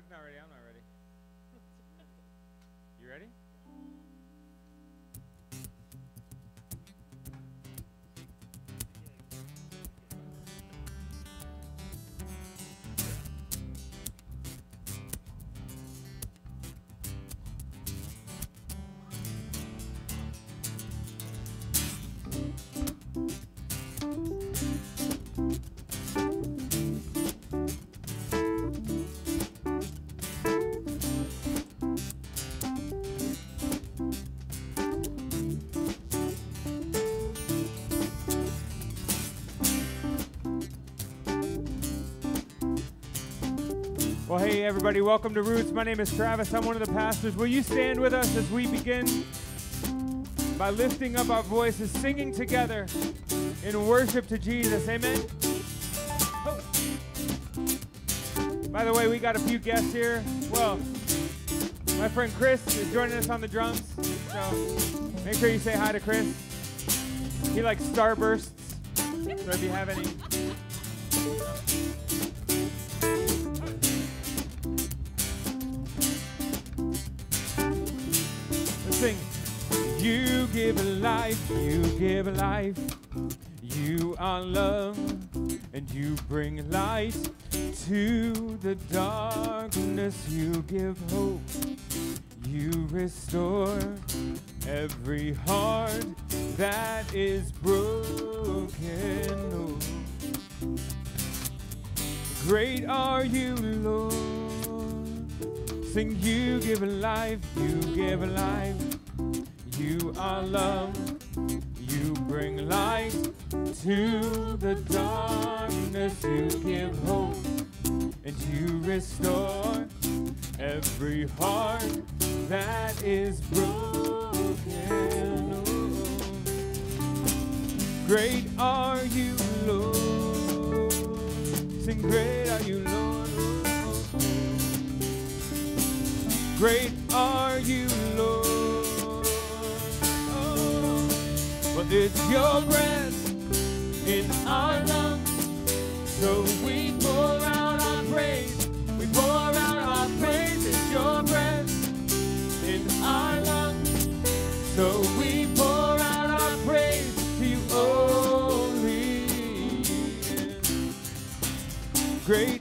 if Doug's not ready, I'm not hey, everybody, welcome to Roots. My name is Travis. I'm one of the pastors. Will you stand with us as we begin by lifting up our voices, singing together in worship to Jesus? Amen. By the way, we got a few guests here. Well, my friend Chris is joining us on the drums. So make sure you say hi to Chris. He likes starbursts. So if you have any give life. You are love, and you bring light to the darkness. You give hope, you restore every heart that is broken. Oh. Great are you, Lord. Sing, you give a life, you give a life. You are love, bring light to the darkness. You give hope, and you restore every heart that is broken. Great are you, Lord. Sing, great are you, Lord. Great are you, Lord. It's your breath in our lungs. So we pour out our praise. We pour out our praise. It's your breath in our lungs. So we pour out our praise to you only. Great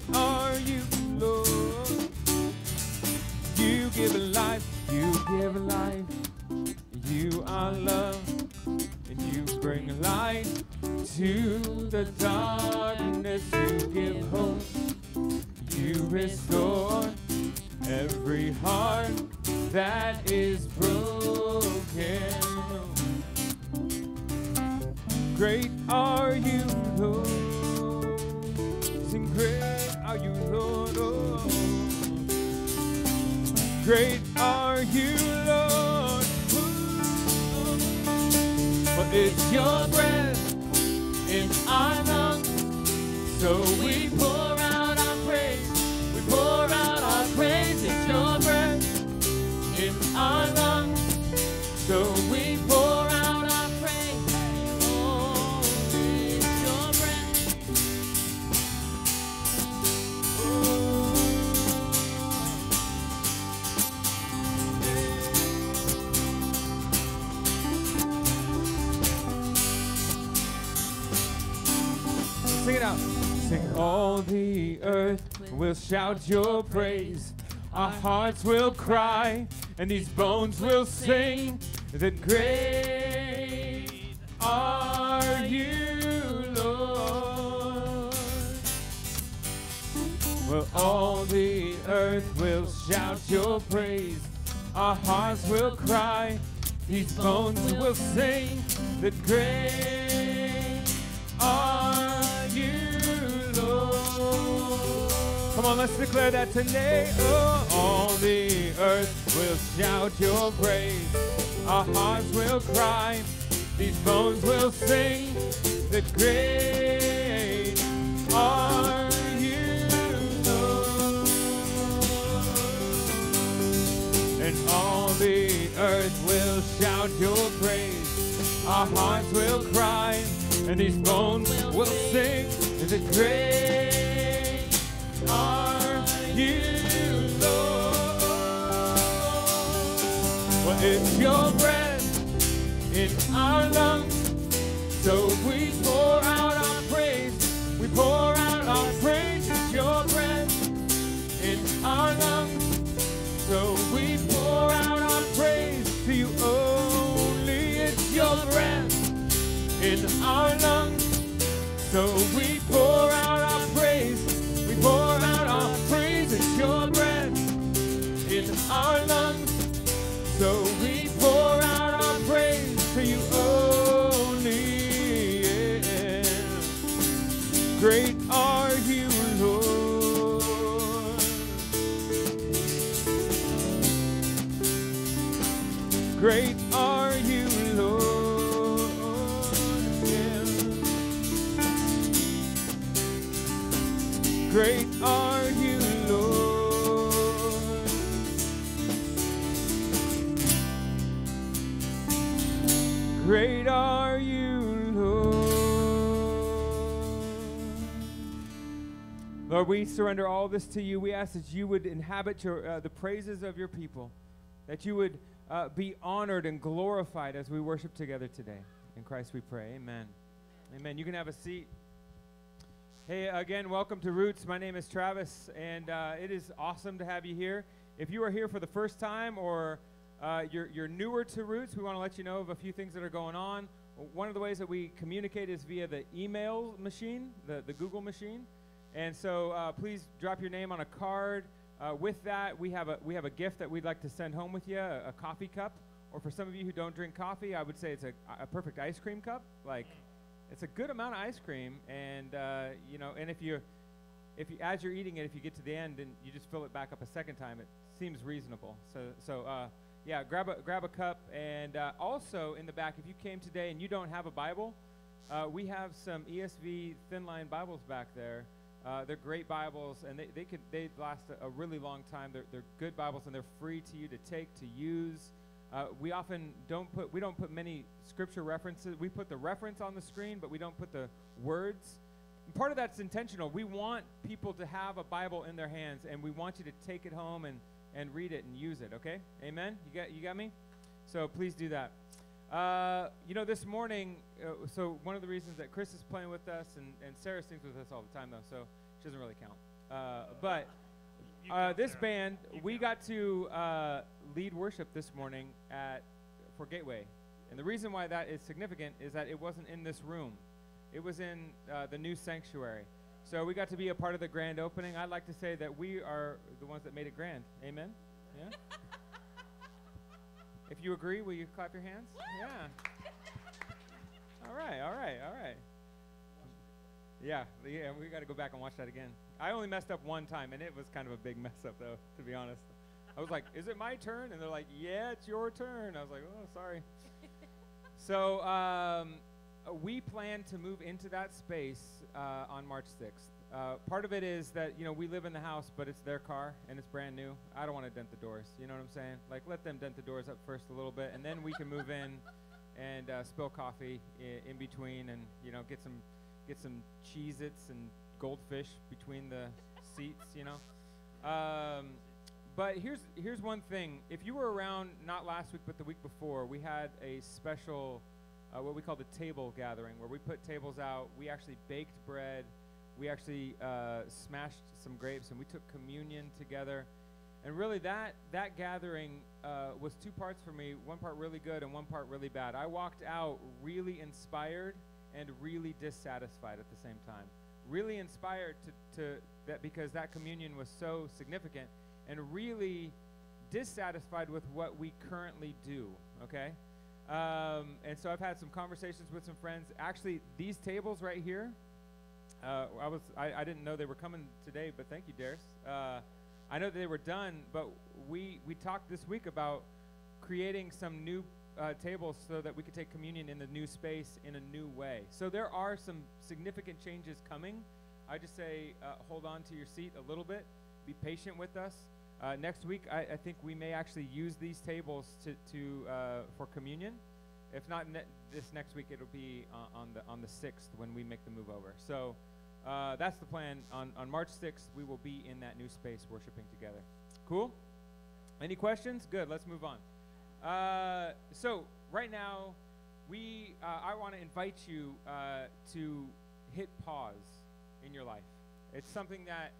shout your praise. Our hearts will cry, and these bones will sing that great are you, Lord. Well, all the earth will shout your praise. Our hearts will cry, these bones declare that today. Oh, all the earth will shout your praise. Our hearts will cry, these bones will sing the great are you, Lord. And all the earth will shout your praise. Our hearts will cry, and these bones will sing. The great your breath in our lungs, so we pour out our praise. We pour out our praise. It's your breath in our lungs, so we pour out our praise to you only. It's your breath in our lungs, so we Lord, we surrender all this to you. We ask that you would inhabit your, uh, the praises of your people, that you would uh, be honored and glorified as we worship together today. In Christ we pray. Amen. Amen. You can have a seat. Hey, again, welcome to Roots. My name is Travis, and uh, it is awesome to have you here. If you are here for the first time or uh, you're, you're newer to Roots, we want to let you know of a few things that are going on. One of the ways that we communicate is via the email machine, the, the Google machine. And so uh, please drop your name on a card. Uh, with that, we have, a, we have a gift that we'd like to send home with you a, a coffee cup. Or for some of you who don't drink coffee, I would say it's a, a perfect ice cream cup. Like, it's a good amount of ice cream, and uh, you know, and if you, if you, as you're eating it, if you get to the end and you just fill it back up a second time, it seems reasonable. So, so uh, yeah, grab a grab a cup, and uh, also in the back, if you came today and you don't have a Bible, uh, we have some ESV thin line Bibles back there. Uh, they're great Bibles, and they, they could they last a, a really long time. They're, they're good Bibles, and they're free to you to take to use. Uh, we often don't put we don't put many scripture references. We put the reference on the screen, but we don't put the words. And part of that's intentional. We want people to have a Bible in their hands, and we want you to take it home and, and read it and use it. Okay? Amen. You got you got me. So please do that. Uh, you know, this morning. Uh, so one of the reasons that Chris is playing with us, and, and Sarah sings with us all the time, though, so she doesn't really count. Uh, but uh, this band, we got to uh, lead worship this morning at for Gateway, and the reason why that is significant is that it wasn't in this room; it was in uh, the new sanctuary. So we got to be a part of the grand opening. I'd like to say that we are the ones that made it grand. Amen. Yeah. if you agree, will you clap your hands? Yeah. All right. All right. All right. Yeah, yeah, we got to go back and watch that again. I only messed up one time, and it was kind of a big mess up, though, to be honest. I was like, "Is it my turn?" And they're like, "Yeah, it's your turn." I was like, "Oh, sorry." so um, we plan to move into that space uh, on March 6th. Uh, part of it is that you know we live in the house, but it's their car and it's brand new. I don't want to dent the doors. You know what I'm saying? Like, let them dent the doors up first a little bit, and then we can move in and uh, spill coffee I- in between, and you know get some get some Cheez-Its and goldfish between the seats, you know. Um, but here's here's one thing. If you were around not last week but the week before, we had a special uh, what we call the table gathering, where we put tables out. We actually baked bread. We actually uh, smashed some grapes, and we took communion together. And really, that that gathering uh, was two parts for me. One part really good, and one part really bad. I walked out really inspired and really dissatisfied at the same time. Really inspired to, to that because that communion was so significant, and really dissatisfied with what we currently do. Okay, um, and so I've had some conversations with some friends. Actually, these tables right here, uh, I was I, I didn't know they were coming today, but thank you, Darius. Uh, I know they were done, but we we talked this week about creating some new uh, tables so that we could take communion in the new space in a new way. So there are some significant changes coming. I just say uh, hold on to your seat a little bit. Be patient with us. Uh, next week, I, I think we may actually use these tables to, to uh, for communion. if not ne- this next week, it'll be uh, on the on the sixth when we make the move over. So uh, that's the plan. On on March sixth, we will be in that new space worshiping together. Cool. Any questions? Good. Let's move on. Uh, so right now, we uh, I want to invite you uh, to hit pause in your life. It's something that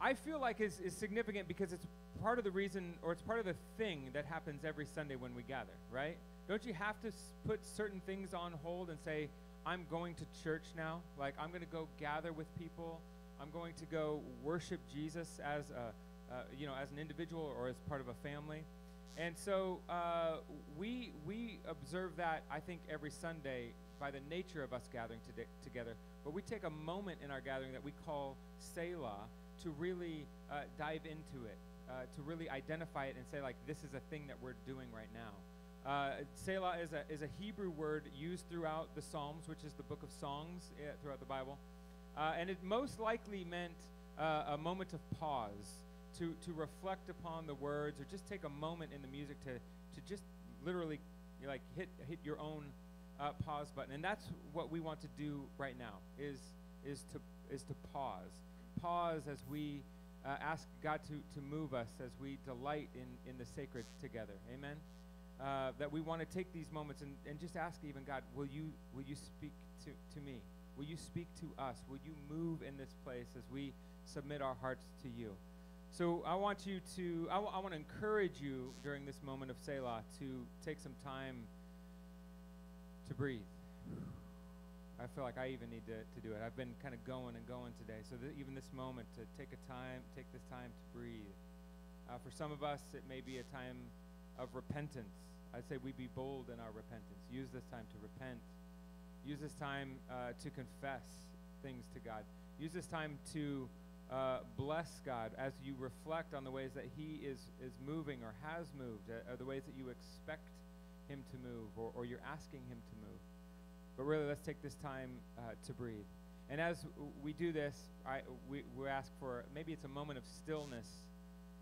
I feel like is, is significant because it's part of the reason, or it's part of the thing that happens every Sunday when we gather, right? Don't you have to put certain things on hold and say, I'm going to church now? Like, I'm going to go gather with people. I'm going to go worship Jesus as a, uh, you know, as an individual or as part of a family. And so uh, we we observe that I think every Sunday by the nature of us gathering today, together. But we take a moment in our gathering that we call Selah to really uh, dive into it, uh, to really identify it and say like this is a thing that we're doing right now. Uh, Selah is a is a Hebrew word used throughout the Psalms, which is the book of songs uh, throughout the Bible, uh, and it most likely meant uh, a moment of pause to, to reflect upon the words or just take a moment in the music to, to just literally like hit, hit your own uh, pause button. And that's what we want to do right now is, is, to, is to pause. Pause as we uh, ask God to, to move us, as we delight in, in the sacred together. Amen? Uh, that we want to take these moments and, and just ask even God, will you, will you speak to, to me? Will you speak to us? Will you move in this place as we submit our hearts to you? So I want you to, I, w- I want to encourage you during this moment of Selah to take some time to breathe. I feel like I even need to, to do it. I've been kind of going and going today. So even this moment to take a time, take this time to breathe. Uh, for some of us, it may be a time of repentance. I'd say we be bold in our repentance. Use this time to repent. Use this time uh, to confess things to God. Use this time to uh, bless God as you reflect on the ways that He is, is moving or has moved, uh, or the ways that you expect Him to move, or, or you're asking Him to move. But really, let's take this time uh, to breathe. And as we do this, I, we, we ask for maybe it's a moment of stillness,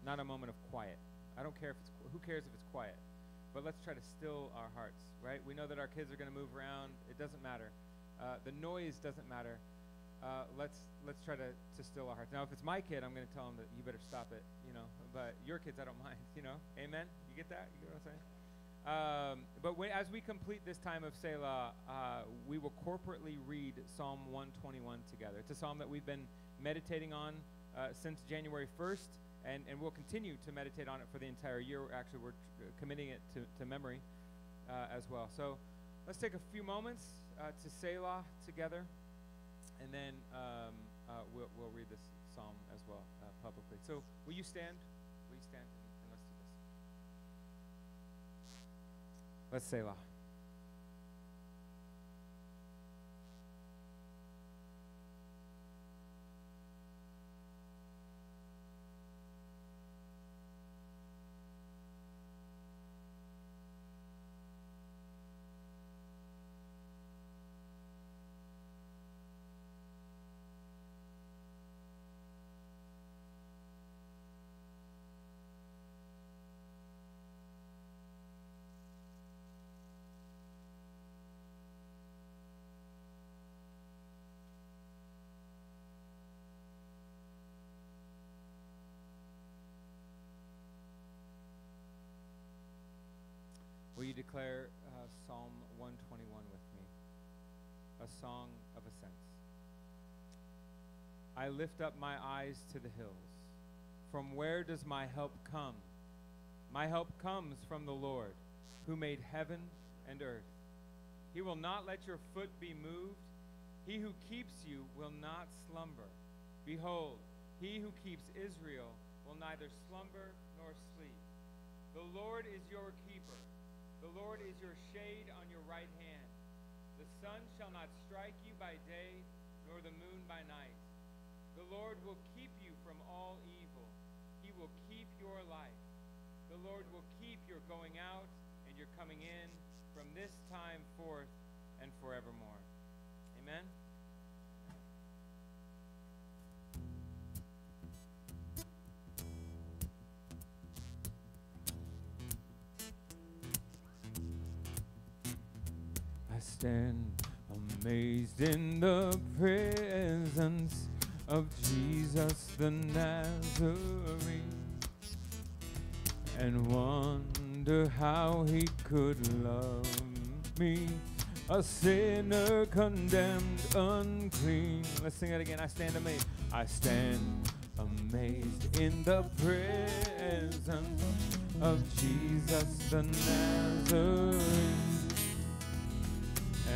not a moment of quiet. I don't care if it's, who cares if it's quiet? But let's try to still our hearts, right? We know that our kids are going to move around. It doesn't matter. Uh, the noise doesn't matter. Uh, let's let's try to, to still our hearts. Now, if it's my kid, I'm going to tell him that you better stop it, you know. But your kids, I don't mind, you know. Amen. You get that? You get what I'm saying? Um, but when, as we complete this time of Selah, uh, we will corporately read Psalm 121 together. It's a psalm that we've been meditating on uh, since January 1st, and, and we'll continue to meditate on it for the entire year. Actually, we're committing it to, to memory uh, as well. So let's take a few moments uh, to Selah together, and then um, uh, we'll, we'll read this psalm as well uh, publicly. So will you stand? Will you stand? And, and let's do this. Let's Selah. Declare uh, Psalm 121 with me? A song of ascents. I lift up my eyes to the hills. From where does my help come? My help comes from the Lord, who made heaven and earth. He will not let your foot be moved. He who keeps you will not slumber. Behold, he who keeps Israel will neither slumber nor sleep. The Lord is your keeper. The Lord is your shade on your right hand. The sun shall not strike you by day, nor the moon by night. The Lord will keep you from all evil. He will keep your life. The Lord will keep your going out and your coming in from this time forth and forevermore. Amen. Stand amazed in the presence of Jesus the Nazarene and wonder how he could love me, a sinner condemned unclean. Let's sing it again. I stand amazed. I stand amazed in the presence of Jesus the Nazarene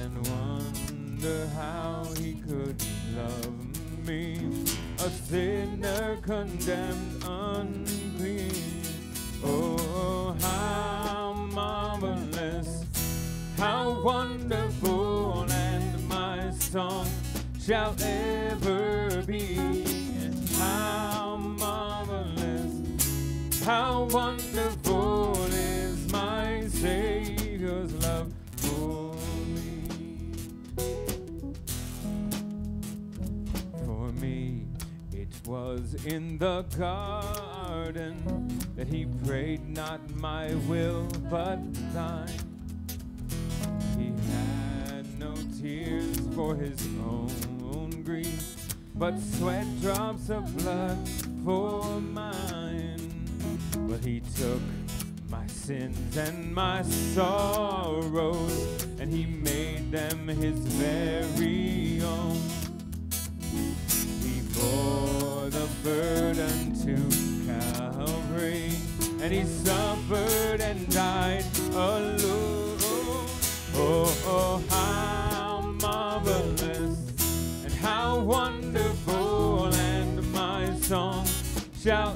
and wonder how he could love me, a sinner condemned unclean. Oh, how marvelous, how wonderful, and my song shall ever be. How marvelous, how wonderful was in the garden that he prayed, Not my will, but thine. He had no tears for his own grief, but sweat drops of blood for mine. But he took my sins and my sorrows, and he made them his very own. The burden to Calvary, and he suffered and died. Oh, oh, how marvelous and how wonderful, and my song shall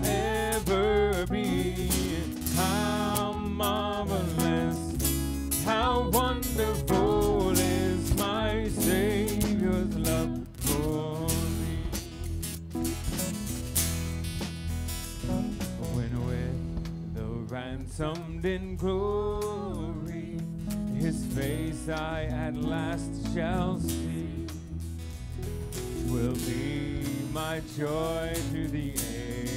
ransomed in glory, his face I at last shall see. Will be my joy through the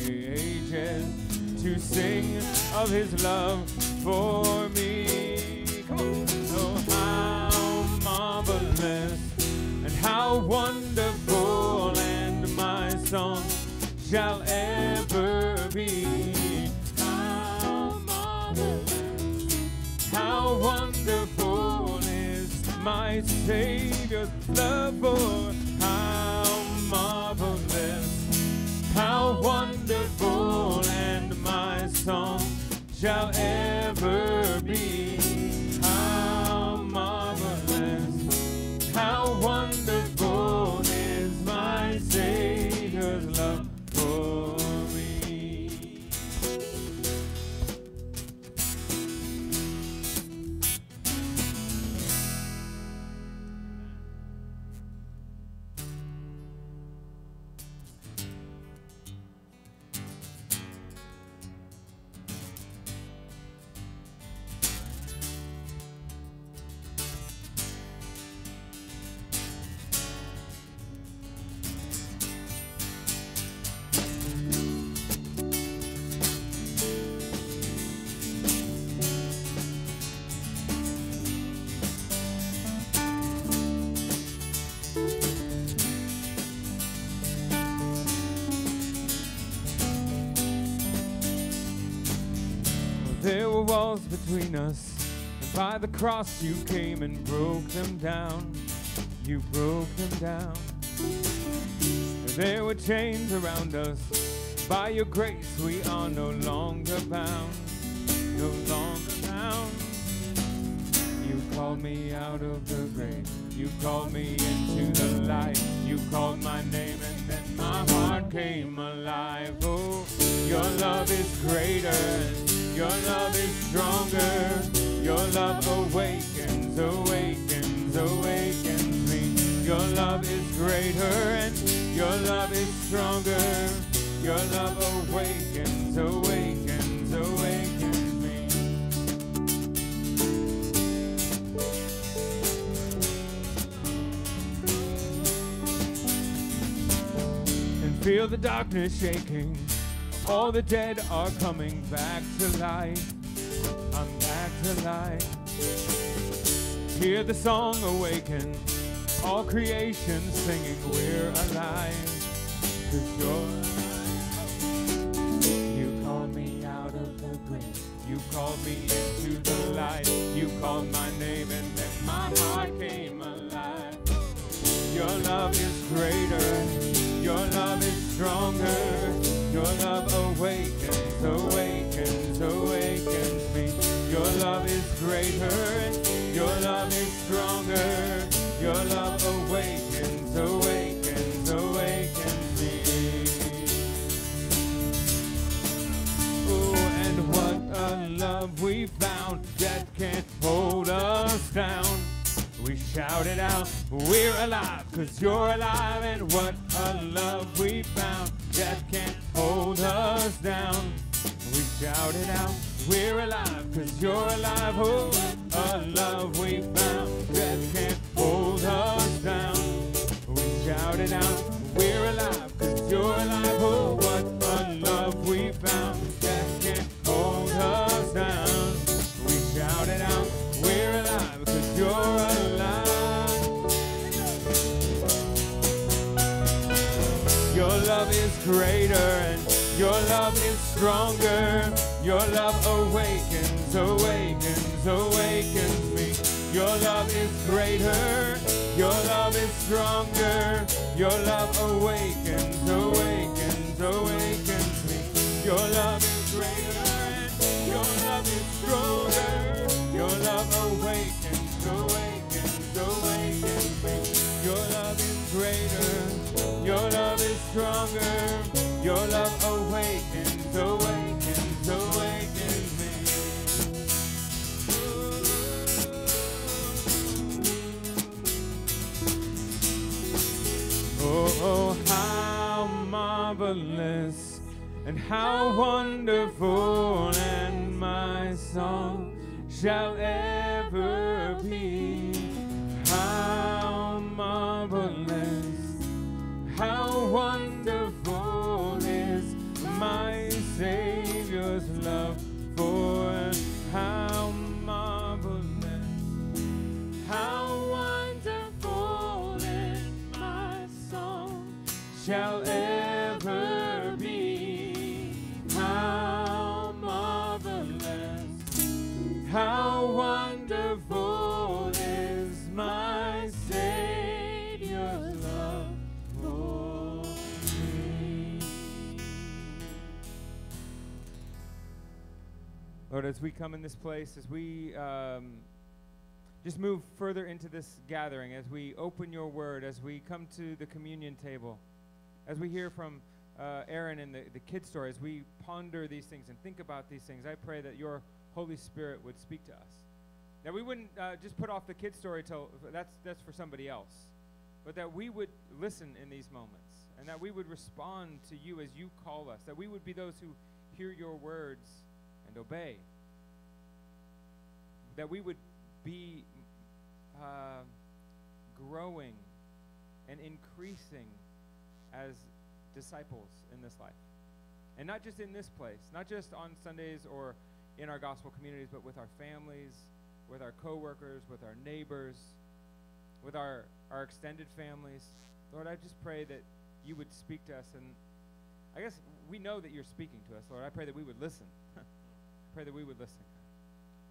ages to sing of his love for me. Come on. Oh, how marvelous and how wonderful, Savior's love for how marvelous, how wonderful, and my song shall cross you came and broke them down. You broke them down. There were chains around us. By your grace we are no longer bound, no longer bound. You called me out of the grave. You called me into the light. You called my name and then my heart came alive. Oh, your love is greater. Your love is stronger. Your love awakens, awakens, awakens me. Your love is greater and your love is stronger. Your love awakens, awakens, awakens me. and feel the darkness shaking. All the dead are coming back to life. To life. Hear the song awaken, all creation singing, we're alive. Cause you're alive. You called me out of the grave. You called me into the light. You called my name and then my heart came alive. Your love is greater. Your love is stronger. Your love awakens, greater. Your love is stronger. Your love awakens, awakens, awakens me. Oh, and what a love we found that can't hold us down. We shout it out, we're alive, cause you're alive, and what a love we found that can't hold us down. We shout it out, we're alive, cause you're alive, oh, a love we found that can't hold us down. We shout it out, we're alive, cause you're alive, oh, what a love we found that can't hold us down. We shout it out, we're alive, cause you're alive. Your love is greater and your love is stronger. Your love awakens, awakens, awakens me. Your love is greater. Your love is stronger. Your love awakens, awakens, awakens me. Your love marvelous and how wonderful, and my song shall ever be. How marvelous, how wonderful Lord, as we come in this place, as we um, just move further into this gathering, as we open your word, as we come to the communion table, as we hear from uh, Erin and the, the kid story, as we ponder these things and think about these things, I pray that your Holy Spirit would speak to us. That we wouldn't uh, just put off the kid story till that's, that's for somebody else, but that we would listen in these moments and that we would respond to you as you call us, that we would be those who hear your words and obey, that we would be uh, growing and increasing as disciples in this life. And not just in this place, not just on Sundays or in our gospel communities, but with our families, with our coworkers, with our neighbors, with our, our extended families. Lord, I just pray that you would speak to us. And I guess we know that you're speaking to us, Lord. I pray that we would listen. pray that we would listen.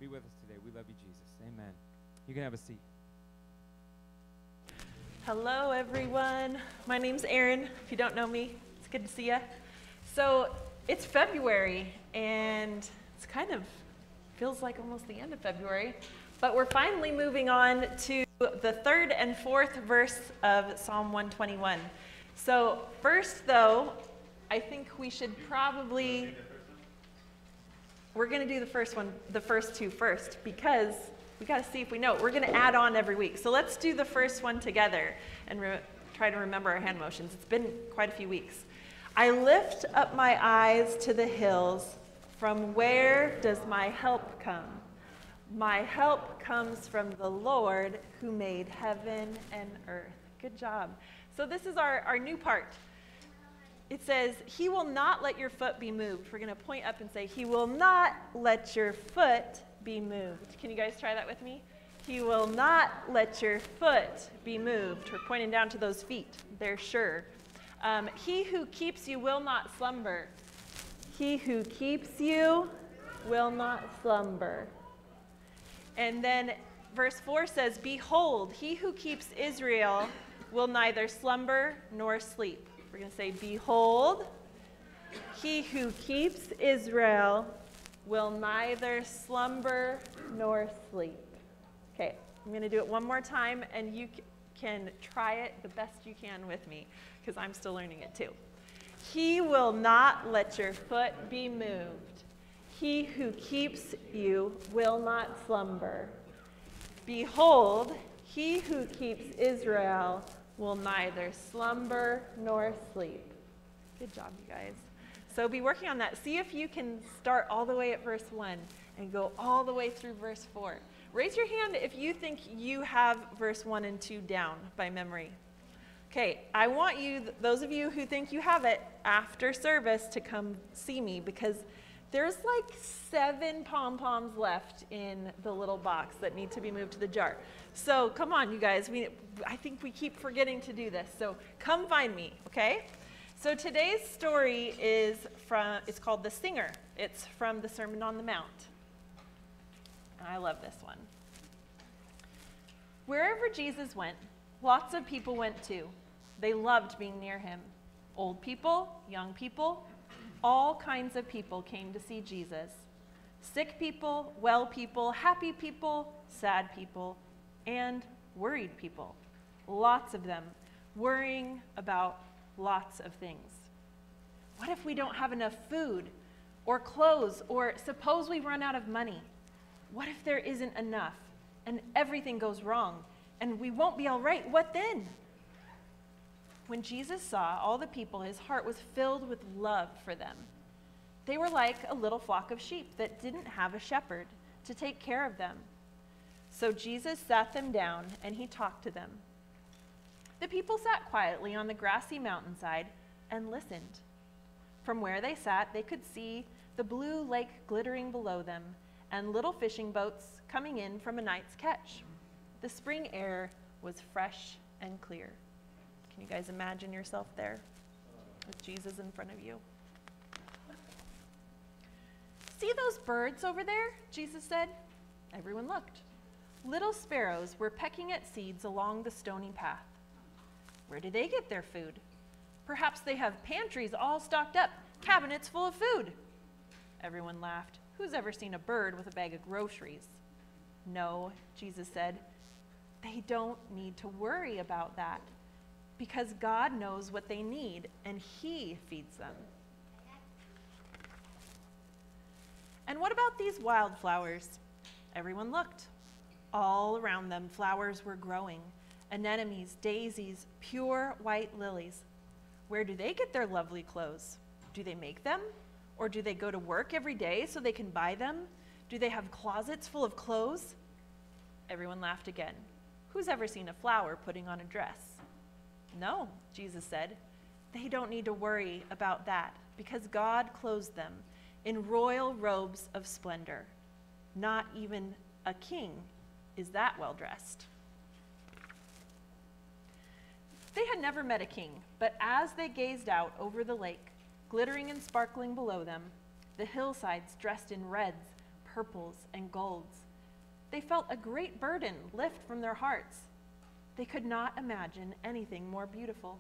Be with us today. We love you, Jesus. Amen. You can have a seat. Hello, everyone. My name's Erin. If you don't know me, it's good to see you. So it's February, and it's kind of feels like almost the end of February, but we're finally moving on to the third and fourth verse of Psalm 121. So first, though, I think we should probably we're going to do the first one, the first two first, because we got to see if we know. it. We're going to add on every week. So let's do the first one together and try to remember our hand motions. It's been quite a few weeks. I lift up my eyes to the hills. From where does my help come? My help comes from the Lord who made heaven and earth. Good job. So, this is our, our new part. It says, He will not let your foot be moved. We're going to point up and say, He will not let your foot be moved. Can you guys try that with me? He will not let your foot be moved. We're pointing down to those feet. They're sure. Um, he who keeps you will not slumber. He who keeps you will not slumber. And then verse 4 says, Behold, he who keeps Israel will neither slumber nor sleep. We're going to say, Behold, he who keeps Israel will neither slumber nor sleep. Okay, I'm going to do it one more time, and you can try it the best you can with me because I'm still learning it too. He will not let your foot be moved. He who keeps you will not slumber. Behold, he who keeps Israel will neither slumber nor sleep. Good job, you guys. So be working on that. See if you can start all the way at verse 1 and go all the way through verse 4. Raise your hand if you think you have verse 1 and 2 down by memory. Okay, I want you, those of you who think you have it, after service to come see me because there's like seven pom poms left in the little box that need to be moved to the jar. So come on, you guys. We, I think we keep forgetting to do this. So come find me, okay? So today's story is from, it's called The Singer. It's from the Sermon on the Mount. I love this one. Wherever Jesus went, lots of people went too. They loved being near him. Old people, young people, all kinds of people came to see Jesus. Sick people, well people, happy people, sad people, and worried people. Lots of them worrying about lots of things. What if we don't have enough food or clothes, or suppose we run out of money? What if there isn't enough and everything goes wrong and we won't be all right? What then? When Jesus saw all the people, his heart was filled with love for them. They were like a little flock of sheep that didn't have a shepherd to take care of them. So Jesus sat them down and he talked to them. The people sat quietly on the grassy mountainside and listened. From where they sat, they could see the blue lake glittering below them and little fishing boats coming in from a night's catch. The spring air was fresh and clear. Can you guys imagine yourself there with Jesus in front of you? See those birds over there? Jesus said. Everyone looked. Little sparrows were pecking at seeds along the stony path. Where do they get their food? Perhaps they have pantries all stocked up, cabinets full of food. Everyone laughed. Who's ever seen a bird with a bag of groceries? No, Jesus said. They don't need to worry about that because God knows what they need and He feeds them. And what about these wildflowers? Everyone looked. All around them, flowers were growing anemones, daisies, pure white lilies. Where do they get their lovely clothes? Do they make them? Or do they go to work every day so they can buy them? Do they have closets full of clothes? Everyone laughed again. Who's ever seen a flower putting on a dress? No, Jesus said. They don't need to worry about that because God clothes them in royal robes of splendor. Not even a king is that well dressed. They had never met a king, but as they gazed out over the lake, glittering and sparkling below them, the hillsides dressed in reds, purples, and golds, they felt a great burden lift from their hearts. They could not imagine anything more beautiful.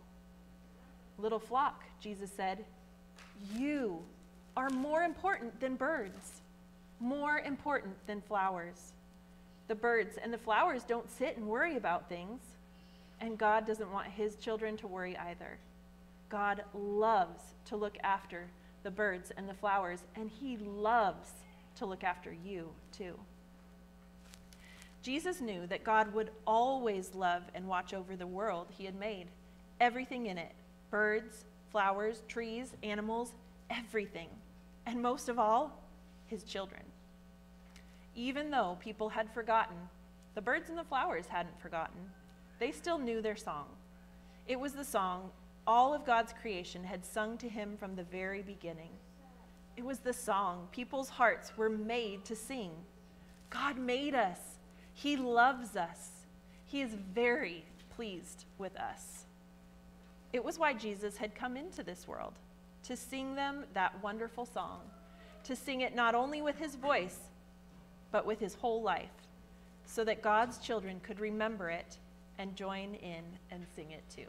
Little flock, Jesus said, you are more important than birds, more important than flowers. The birds and the flowers don't sit and worry about things. And God doesn't want his children to worry either. God loves to look after the birds and the flowers, and he loves to look after you too. Jesus knew that God would always love and watch over the world he had made, everything in it birds, flowers, trees, animals, everything. And most of all, his children. Even though people had forgotten, the birds and the flowers hadn't forgotten. They still knew their song. It was the song all of God's creation had sung to him from the very beginning. It was the song people's hearts were made to sing. God made us. He loves us. He is very pleased with us. It was why Jesus had come into this world to sing them that wonderful song, to sing it not only with his voice, but with his whole life, so that God's children could remember it and join in and sing it too.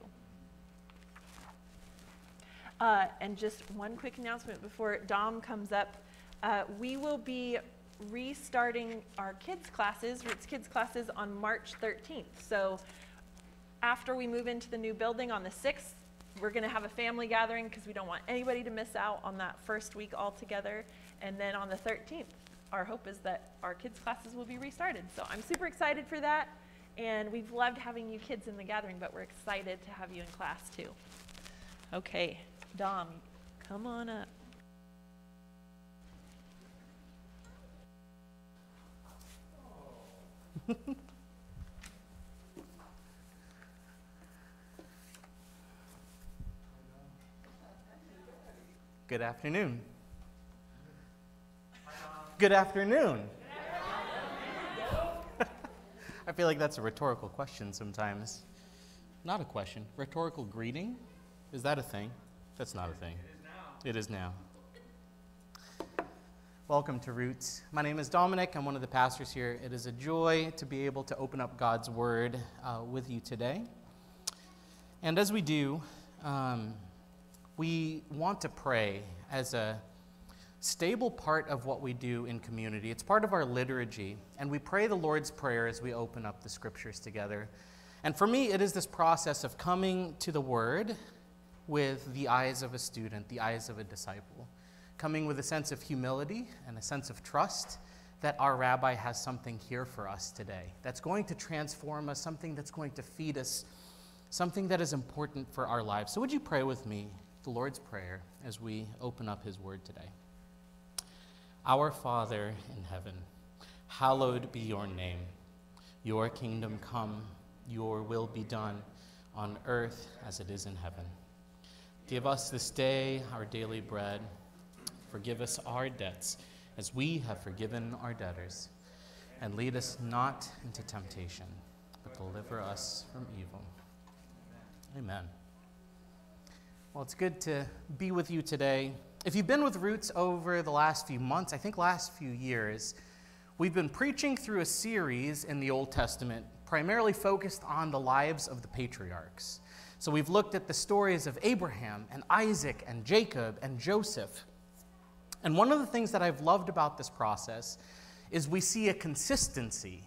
Uh, and just one quick announcement before Dom comes up. Uh, we will be restarting our kids' classes, Roots Kids classes, on March 13th. So after we move into the new building on the 6th, we're going to have a family gathering because we don't want anybody to miss out on that first week altogether. And then on the 13th, our hope is that our kids' classes will be restarted. So I'm super excited for that. And we've loved having you kids in the gathering, but we're excited to have you in class too. Okay, Dom, come on up. Good afternoon. Good afternoon. I feel like that's a rhetorical question sometimes. Not a question. Rhetorical greeting? Is that a thing? That's not a thing. It is now. Welcome to Roots. My name is Dominic. I'm one of the pastors here. It is a joy to be able to open up God's Word uh, with you today. And as we do, um, we want to pray as a stable part of what we do in community. It's part of our liturgy, and we pray the Lord's Prayer as we open up the scriptures together. And for me, it is this process of coming to the Word with the eyes of a student, the eyes of a disciple, coming with a sense of humility and a sense of trust that our rabbi has something here for us today that's going to transform us, something that's going to feed us, something that is important for our lives. So, would you pray with me the Lord's Prayer as we open up His Word today? Our Father in heaven, hallowed be your name. Your kingdom come, your will be done on earth as it is in heaven. Give us this day our daily bread. Forgive us our debts as we have forgiven our debtors. And lead us not into temptation, but deliver us from evil. Amen. Well, it's good to be with you today. If you've been with Roots over the last few months, I think last few years, we've been preaching through a series in the Old Testament, primarily focused on the lives of the patriarchs. So we've looked at the stories of Abraham and Isaac and Jacob and Joseph. And one of the things that I've loved about this process is we see a consistency,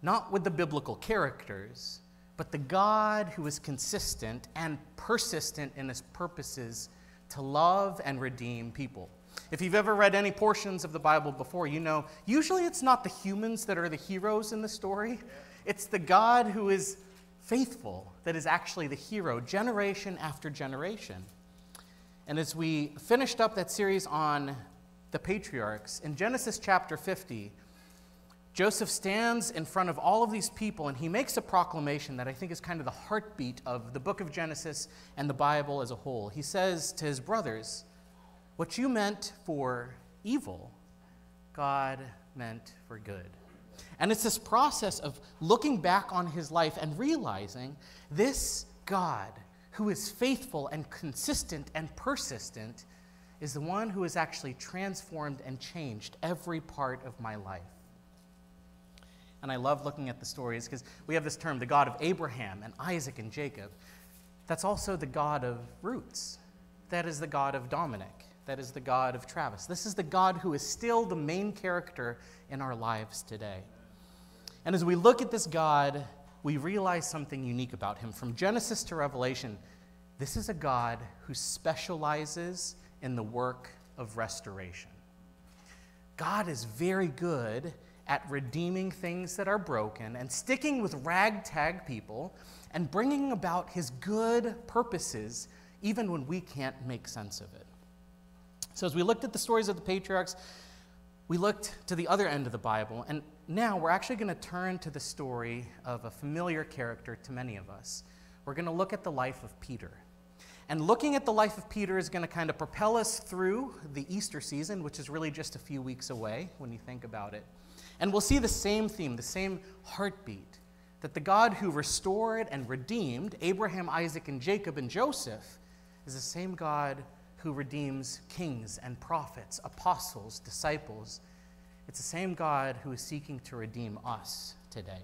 not with the biblical characters, but the God who is consistent and persistent in his purposes to love and redeem people. If you've ever read any portions of the Bible before, you know usually it's not the humans that are the heroes in the story, it's the God who is faithful that is actually the hero, generation after generation. And as we finished up that series on the patriarchs, in Genesis chapter 50, Joseph stands in front of all of these people and he makes a proclamation that I think is kind of the heartbeat of the book of Genesis and the Bible as a whole. He says to his brothers, What you meant for evil, God meant for good. And it's this process of looking back on his life and realizing this God, who is faithful and consistent and persistent, is the one who has actually transformed and changed every part of my life. And I love looking at the stories because we have this term, the God of Abraham and Isaac and Jacob. That's also the God of roots. That is the God of Dominic. That is the God of Travis. This is the God who is still the main character in our lives today. And as we look at this God, we realize something unique about him. From Genesis to Revelation, this is a God who specializes in the work of restoration. God is very good at redeeming things that are broken and sticking with ragtag people and bringing about his good purposes even when we can't make sense of it. So, as we looked at the stories of the patriarchs, we looked to the other end of the Bible, and now we're actually going to turn to the story of a familiar character to many of us. We're going to look at the life of Peter. And looking at the life of Peter is going to kind of propel us through the Easter season, which is really just a few weeks away when you think about it. And we'll see the same theme, the same heartbeat that the God who restored and redeemed Abraham, Isaac, and Jacob and Joseph is the same God who redeems kings and prophets, apostles, disciples. It's the same God who is seeking to redeem us today.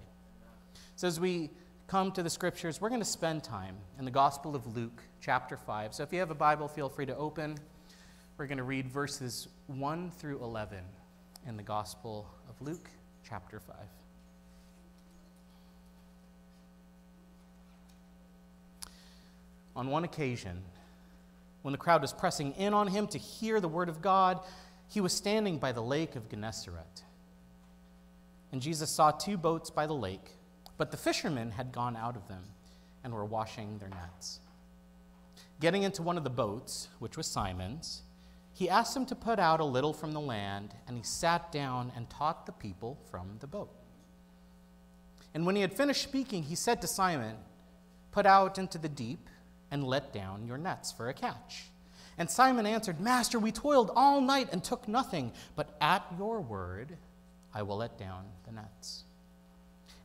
So, as we come to the scriptures, we're going to spend time in the Gospel of Luke, chapter 5. So, if you have a Bible, feel free to open. We're going to read verses 1 through 11 in the Gospel Luke, chapter 5. On one occasion, when the crowd was pressing in on him to hear the word of God, he was standing by the lake of Gennesaret. And Jesus saw two boats by the lake, but the fishermen had gone out of them and were washing their nets. Getting into one of the boats, which was Simon's, he asked him to put out a little from the land, and he sat down and taught the people from the boat. And when he had finished speaking, he said to Simon, Put out into the deep and let down your nets for a catch. And Simon answered, Master, we toiled all night and took nothing, but at your word I will let down the nets.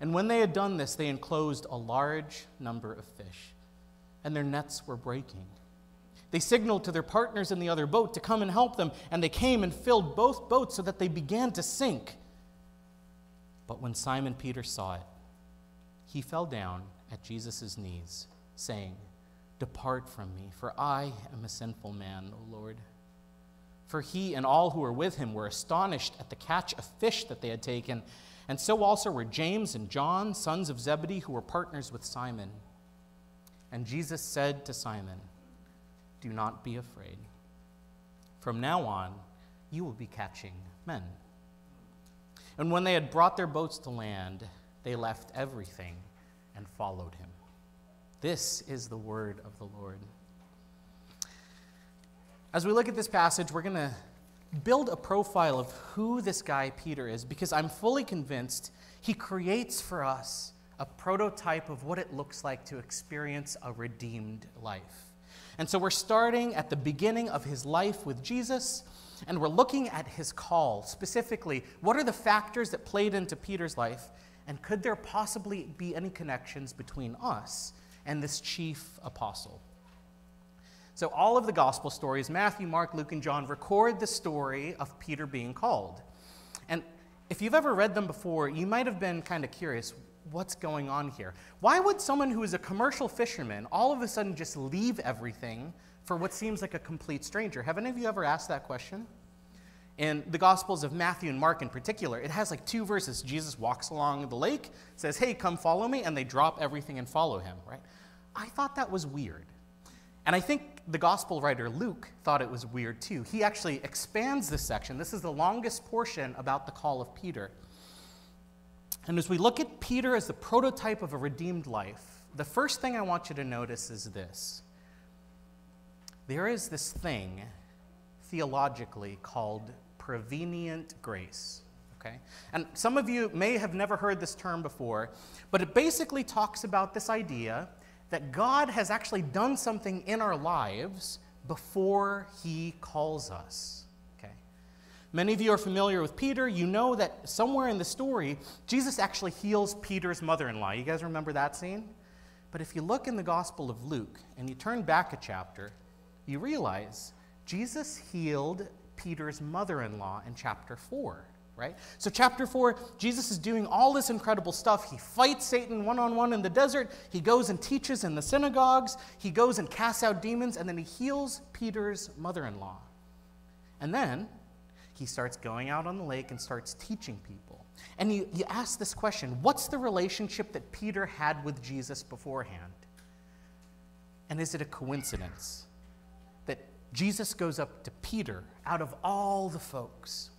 And when they had done this, they enclosed a large number of fish, and their nets were breaking. They signaled to their partners in the other boat to come and help them, and they came and filled both boats so that they began to sink. But when Simon Peter saw it, he fell down at Jesus' knees, saying, Depart from me, for I am a sinful man, O Lord. For he and all who were with him were astonished at the catch of fish that they had taken, and so also were James and John, sons of Zebedee, who were partners with Simon. And Jesus said to Simon, Do not be afraid. From now on, you will be catching men. And when they had brought their boats to land, they left everything and followed him. This is the word of the Lord. As we look at this passage, we're going to build a profile of who this guy Peter is because I'm fully convinced he creates for us a prototype of what it looks like to experience a redeemed life. And so we're starting at the beginning of his life with Jesus, and we're looking at his call. Specifically, what are the factors that played into Peter's life, and could there possibly be any connections between us and this chief apostle. So, all of the gospel stories, Matthew, Mark, Luke, and John, record the story of Peter being called. And if you've ever read them before, you might have been kind of curious what's going on here? Why would someone who is a commercial fisherman all of a sudden just leave everything for what seems like a complete stranger? Have any of you ever asked that question? In the Gospels of Matthew and Mark in particular, it has like two verses. Jesus walks along the lake, says, Hey, come follow me, and they drop everything and follow him, right? I thought that was weird. And I think the gospel writer Luke thought it was weird too. He actually expands this section. This is the longest portion about the call of Peter. And as we look at Peter as the prototype of a redeemed life, the first thing I want you to notice is this there is this thing theologically called prevenient grace. Okay? And some of you may have never heard this term before, but it basically talks about this idea that God has actually done something in our lives before he calls us. Many of you are familiar with Peter. You know that somewhere in the story, Jesus actually heals Peter's mother in law. You guys remember that scene? But if you look in the Gospel of Luke and you turn back a chapter, you realize Jesus healed Peter's mother in law in chapter 4 right? So, chapter 4, Jesus is doing all this incredible stuff. He fights Satan one on one in the desert. He goes and teaches in the synagogues. He goes and casts out demons, and then he heals Peter's mother in law. And then he starts going out on the lake and starts teaching people. And you, you ask this question what's the relationship that Peter had with Jesus beforehand? And is it a coincidence that Jesus goes up to Peter out of all the folks?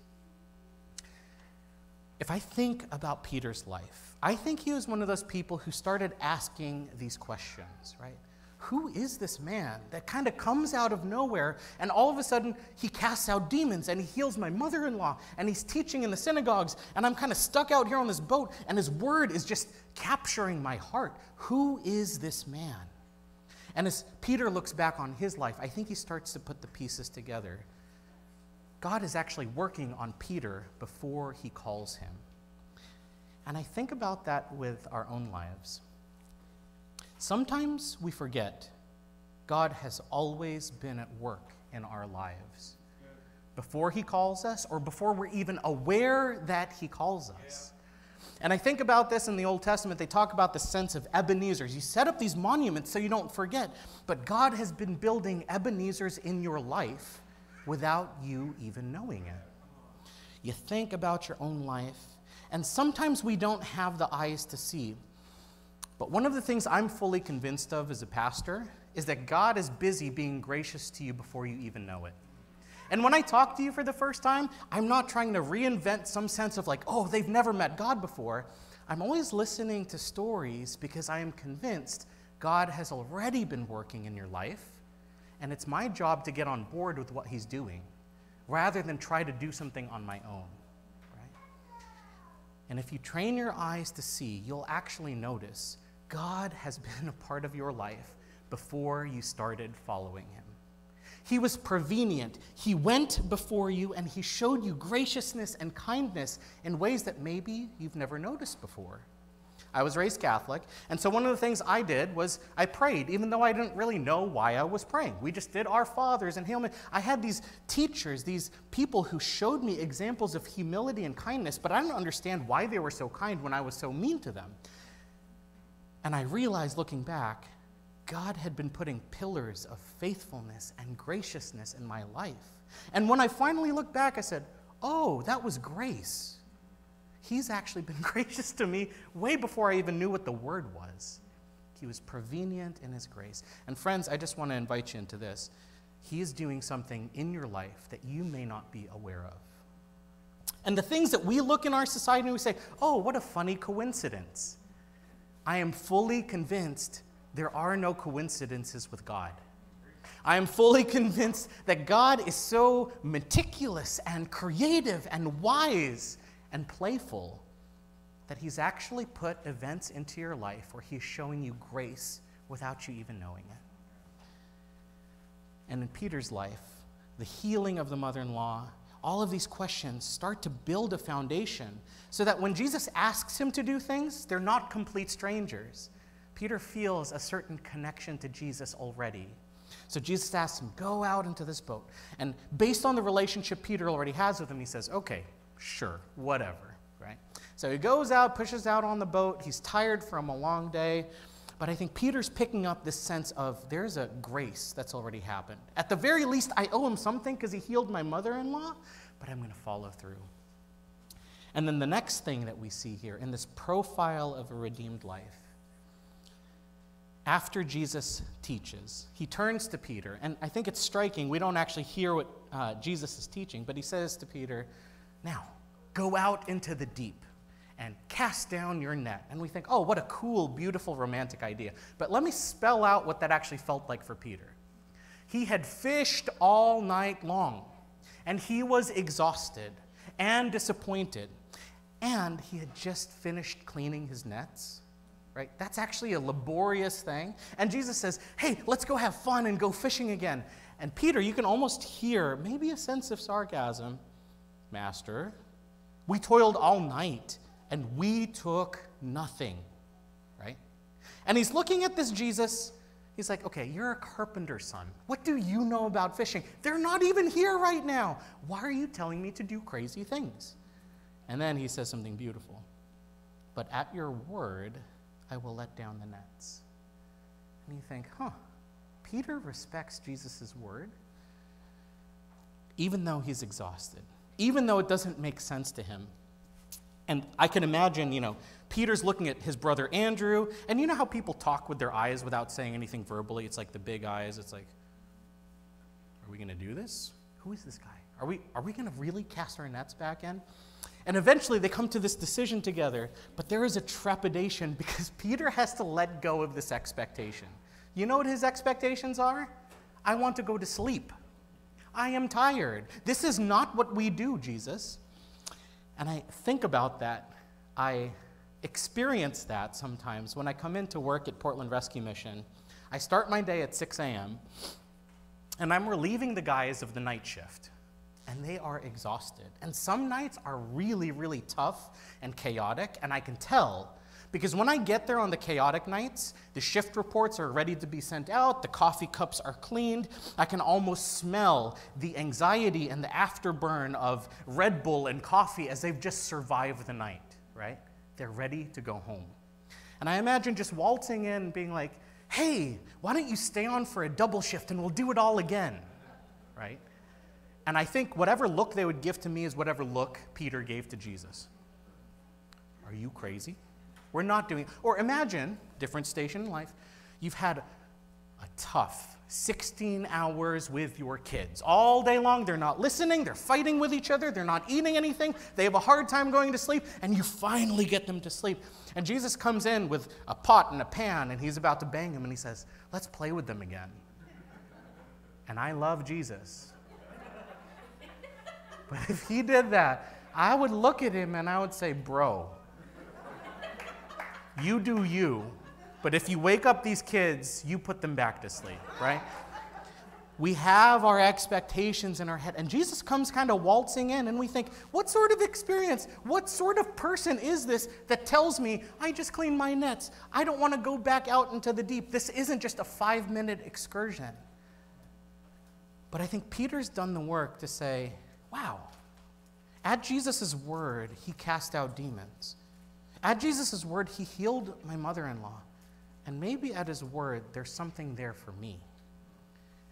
if I think about Peter's life, I think he was one of those people who started asking these questions, right? Who is this man that kind of comes out of nowhere and all of a sudden he casts out demons and he heals my mother in law and he's teaching in the synagogues and I'm kind of stuck out here on this boat and his word is just capturing my heart? Who is this man? And as Peter looks back on his life, I think he starts to put the pieces together God is actually working on Peter before he calls him. And I think about that with our own lives. Sometimes we forget God has always been at work in our lives before He calls us or before we're even aware that He calls us. And I think about this in the Old Testament. They talk about the sense of Ebenezer's. You set up these monuments so you don't forget. But God has been building Ebenezer's in your life without you even knowing it. You think about your own life, and sometimes we don't have the eyes to see. But one of the things I'm fully convinced of as a pastor is that God is busy being gracious to you before you even know it. And when I talk to you for the first time, I'm not trying to reinvent some sense of like, oh, they've never met God before. I'm always listening to stories because I am convinced God has already been working in your life, and it's my job to get on board with what He's doing rather than try to do something on my own. Right? And if you train your eyes to see, you'll actually notice God has been a part of your life before you started following Him. He was prevenient. He went before you and he showed you graciousness and kindness in ways that maybe you've never noticed before. I was raised Catholic, and so one of the things I did was I prayed, even though I didn't really know why I was praying. We just did our fathers and Hail Mary. I had these teachers, these people who showed me examples of humility and kindness, but I didn't understand why they were so kind when I was so mean to them. And I realized looking back God had been putting pillars of faithfulness and graciousness in my life. And when I finally looked back, I said, Oh, that was grace. He's actually been gracious to me way before I even knew what the word was. He was prevenient in his grace. And friends, I just want to invite you into this. He is doing something in your life that you may not be aware of. And the things that we look in our society and we say, oh, what a funny coincidence. I am fully convinced there are no coincidences with God. I am fully convinced that God is so meticulous and creative and wise and playful that He's actually put events into your life where He's showing you grace without you even knowing it. And in Peter's life, the healing of the mother in law, all of these questions start to build a foundation so that when Jesus asks him to do things, they're not complete strangers. Peter feels a certain connection to Jesus already. So Jesus asks him, Go out into this boat. And based on the relationship Peter already has with him, he says, Okay, sure, whatever, right? So he goes out, pushes out on the boat. He's tired from a long day. But I think Peter's picking up this sense of there's a grace that's already happened. At the very least, I owe him something because he healed my mother in law, but I'm going to follow through. And then the next thing that we see here in this profile of a redeemed life after Jesus teaches, he turns to Peter, and I think it's striking. We don't actually hear what uh, Jesus is teaching, but he says to Peter, Now, go out into the deep and cast down your net. And we think, oh, what a cool, beautiful, romantic idea. But let me spell out what that actually felt like for Peter. He had fished all night long, and he was exhausted and disappointed, and he had just finished cleaning his nets right? That's actually a laborious thing. And Jesus says, hey, let's go have fun and go fishing again. And Peter, you can almost hear maybe a sense of sarcasm. Master, we toiled all night and we took nothing, right? And he's looking at this Jesus. He's like, okay, you're a carpenter's son. What do you know about fishing? They're not even here right now. Why are you telling me to do crazy things? And then he says something beautiful. But at your word, I will let down the nets. And you think, huh, Peter respects Jesus' word, even though he's exhausted, even though it doesn't make sense to him. And I can imagine, you know, Peter's looking at his brother Andrew, and you know how people talk with their eyes without saying anything verbally? It's like the big eyes. It's like, are we going to do this? Who is this guy? Are we, are we going to really cast our nets back in? And eventually they come to this decision together, but there is a trepidation because Peter has to let go of this expectation. You know what his expectations are? I want to go to sleep. I am tired. This is not what we do, Jesus. And I think about that. I experience that sometimes when I come into work at Portland Rescue Mission. I start my day at 6 a.m., and I'm relieving the guys of the night shift. and they are exhausted. And some nights are really, really tough and chaotic, and I can tell because when I get there on the chaotic nights, the shift reports are ready to be sent out, the coffee cups are cleaned. I can almost smell the anxiety and the afterburn of Red Bull and coffee as they've just survived the night, right? They're ready to go home. And I imagine just waltzing in being like, hey, why don't you stay on for a double shift and we'll do it all again, right? And I think whatever look they would give to me is whatever look Peter gave to Jesus. Are you crazy? We're not doing, or imagine, different station in life, you've had a tough 16 hours with your kids. All day long, they're not listening, they're fighting with each other, they're not eating anything, they have a hard time going to sleep, and you finally get them to sleep. And Jesus comes in with a pot and a pan, and he's about to bang them, and he says, Let's play with them again. And I love Jesus. But if he did that, I would look at him and I would say, Bro, you do you, but if you wake up these kids, you put them back to sleep, right? We have our expectations in our head, and Jesus comes kind of waltzing in, and we think, what sort of experience, what sort of person is this that tells me, I just cleaned my nets, I don't want to go back out into the deep? This isn't just a five minute excursion. But I think Peter's done the work to say, wow, at Jesus' word, he cast out demons. At Jesus' word, he healed my mother in law. And maybe at his word, there's something there for me.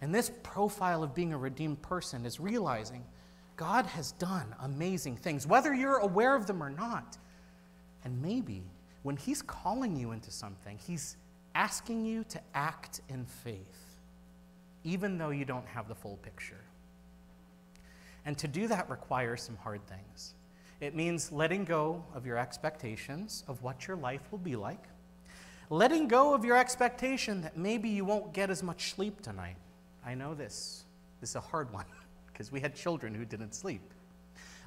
And this profile of being a redeemed person is realizing God has done amazing things, whether you're aware of them or not. And maybe when he's calling you into something, he's asking you to act in faith, even though you don't have the full picture. And to do that requires some hard things. It means letting go of your expectations of what your life will be like, letting go of your expectation that maybe you won't get as much sleep tonight. I know this. This is a hard one because we had children who didn't sleep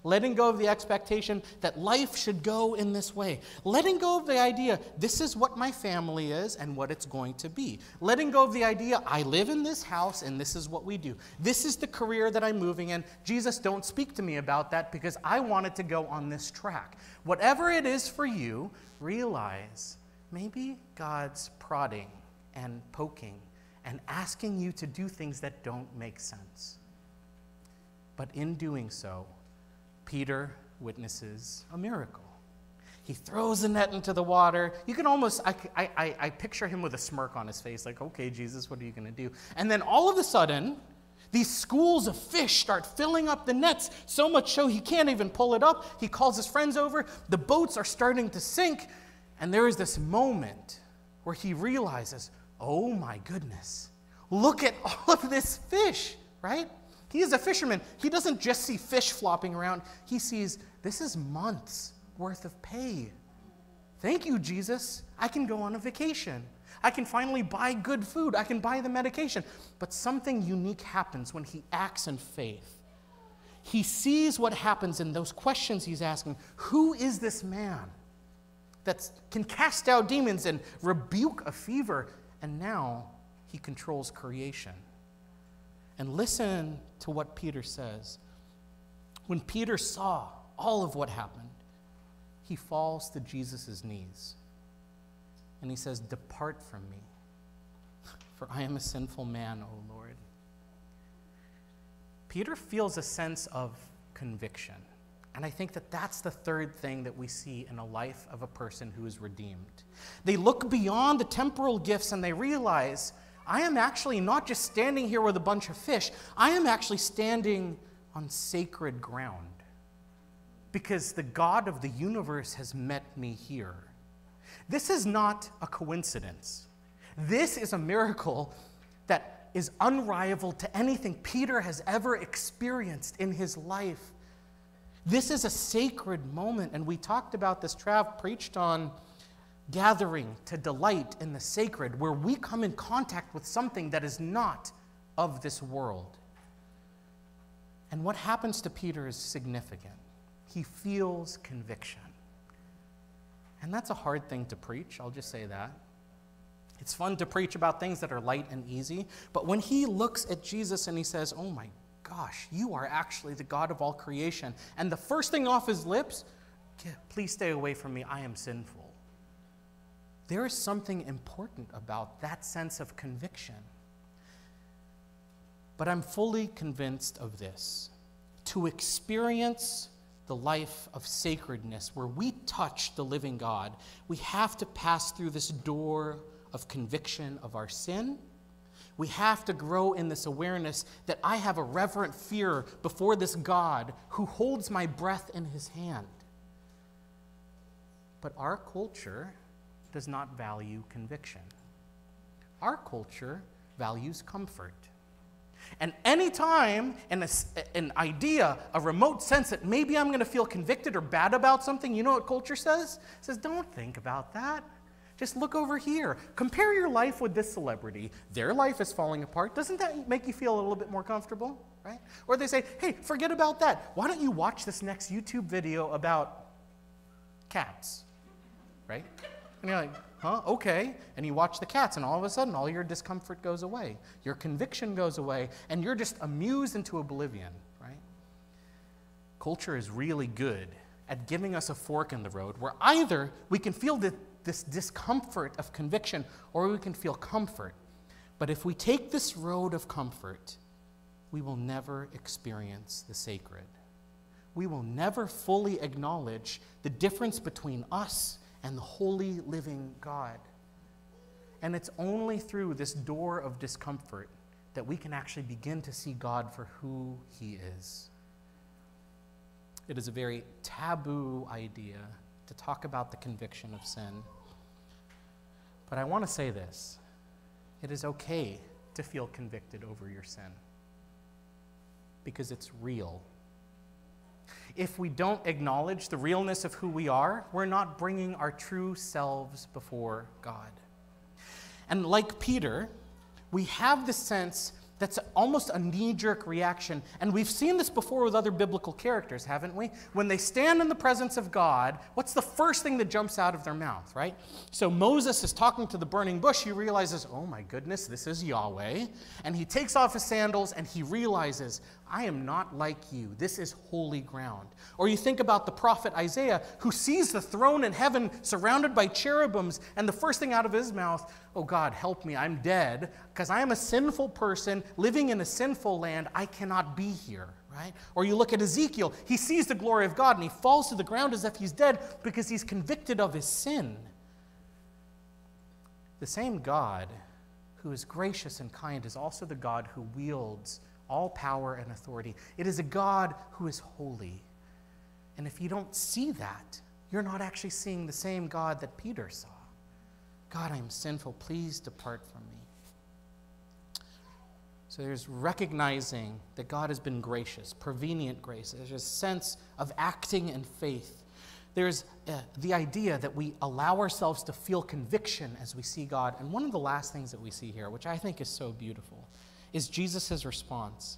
letting go of the expectation that life should go in this way, letting go of the idea this is what my family is and what it's going to be, letting go of the idea I live in this house and this is what we do, this is the career that I'm moving in. Jesus, don't speak to me about that because I wanted to go on this track. Whatever it is for you, realize maybe God's prodding and poking and asking you to do things that don't make sense. But in doing so, Peter witnesses a miracle. He throws the net into the water. You can almost, I, I, I picture him with a smirk on his face, like, okay, Jesus, what are you going to do? And then all of a sudden, these schools of fish start filling up the nets, so much so he can't even pull it up. He calls his friends over. The boats are starting to sink. And there is this moment where he realizes, oh my goodness, look at all of this fish, right? He is a fisherman. He doesn't just see fish flopping around, he sees this is months worth of pay. Thank you, Jesus. I can go on a vacation. I can finally buy good food. I can buy the medication. But something unique happens when he acts in faith. He sees what happens in those questions he's asking Who is this man that can cast out demons and rebuke a fever? And now he controls creation. And listen to what Peter says. When Peter saw all of what happened, he falls to Jesus' knees and he says, Depart from me, for I am a sinful man, O Lord. Peter feels a sense of conviction. And I think that that's the third thing that we see in a life of a person who is redeemed. They look beyond the temporal gifts and they realize I am actually not just standing here with a bunch of fish, I am actually standing on sacred ground because the God of the universe has met me here. This is not a coincidence. This is a miracle that is unrivaled to anything Peter has ever experienced in his life. This is a sacred moment, and we talked about this. Trav preached on gathering to delight in the sacred, where we come in contact with something that is not of this world. And what happens to Peter is significant. He feels conviction. And that's a hard thing to preach, I'll just say that. It's fun to preach about things that are light and easy, but when he looks at Jesus and he says, Oh my gosh, you are actually the God of all creation. And the first thing off his lips, please stay away from me, I am sinful. There is something important about that sense of conviction. But I'm fully convinced of this. To experience the life of sacredness where we touch the living God, we have to pass through this door of conviction of our sin. We have to grow in this awareness that I have a reverent fear before this God who holds my breath in his hand. But our culture does not value conviction. Our culture values comfort. And anytime an, an idea, a remote sense that maybe I'm going to feel convicted or bad about something, you know what culture says? It says, don't think about that. Just look over here. Compare your life with this celebrity. Their life is falling apart. Doesn't that make you feel a little bit more comfortable? Right? Or they say, hey, forget about that. Why don't you watch this next YouTube video about cats? Right? And you're like, huh? Okay. And you watch the cats, and all of a sudden, all your discomfort goes away. Your conviction goes away, and you're just amused into oblivion, right? Culture is really good at giving us a fork in the road where either we can feel the, this discomfort of conviction or we can feel comfort. But if we take this road of comfort, we will never experience the sacred. We will never fully acknowledge the difference between us and the holy living God. And it's only through this door of discomfort that we can actually begin to see God for who He is. It is a very taboo idea to talk about the conviction of sin. But I want to say this it is okay to feel convicted over your sin because it's real if we don't acknowledge the realness of who we are, we're not bringing our true selves before God. And like Peter, we have the sense that's almost a knee jerk reaction. And we've seen this before with other biblical characters, haven't we? When they stand in the presence of God, what's the first thing that jumps out of their mouth, right? So Moses is talking to the burning bush. He realizes, oh my goodness, this is Yahweh. And he takes off his sandals and he realizes, I am not like you. This is holy ground. Or you think about the prophet Isaiah, who sees the throne in heaven surrounded by cherubims, and the first thing out of his mouth, Oh God, help me, I'm dead, because I am a sinful person living in a sinful land. I cannot be here, right? Or you look at Ezekiel, he sees the glory of God and he falls to the ground as if he's dead because he's convicted of his sin. The same God who is gracious and kind is also the God who wields all power and authority. It is a God who is holy. And if you don't see that, you're not actually seeing the same God that Peter saw. God, I am sinful. Please depart from me. So there's recognizing that God has been gracious, prevenient grace. There's a sense of acting in faith. There's uh, the idea that we allow ourselves to feel conviction as we see God. And one of the last things that we see here, which I think is so beautiful, is Jesus' response.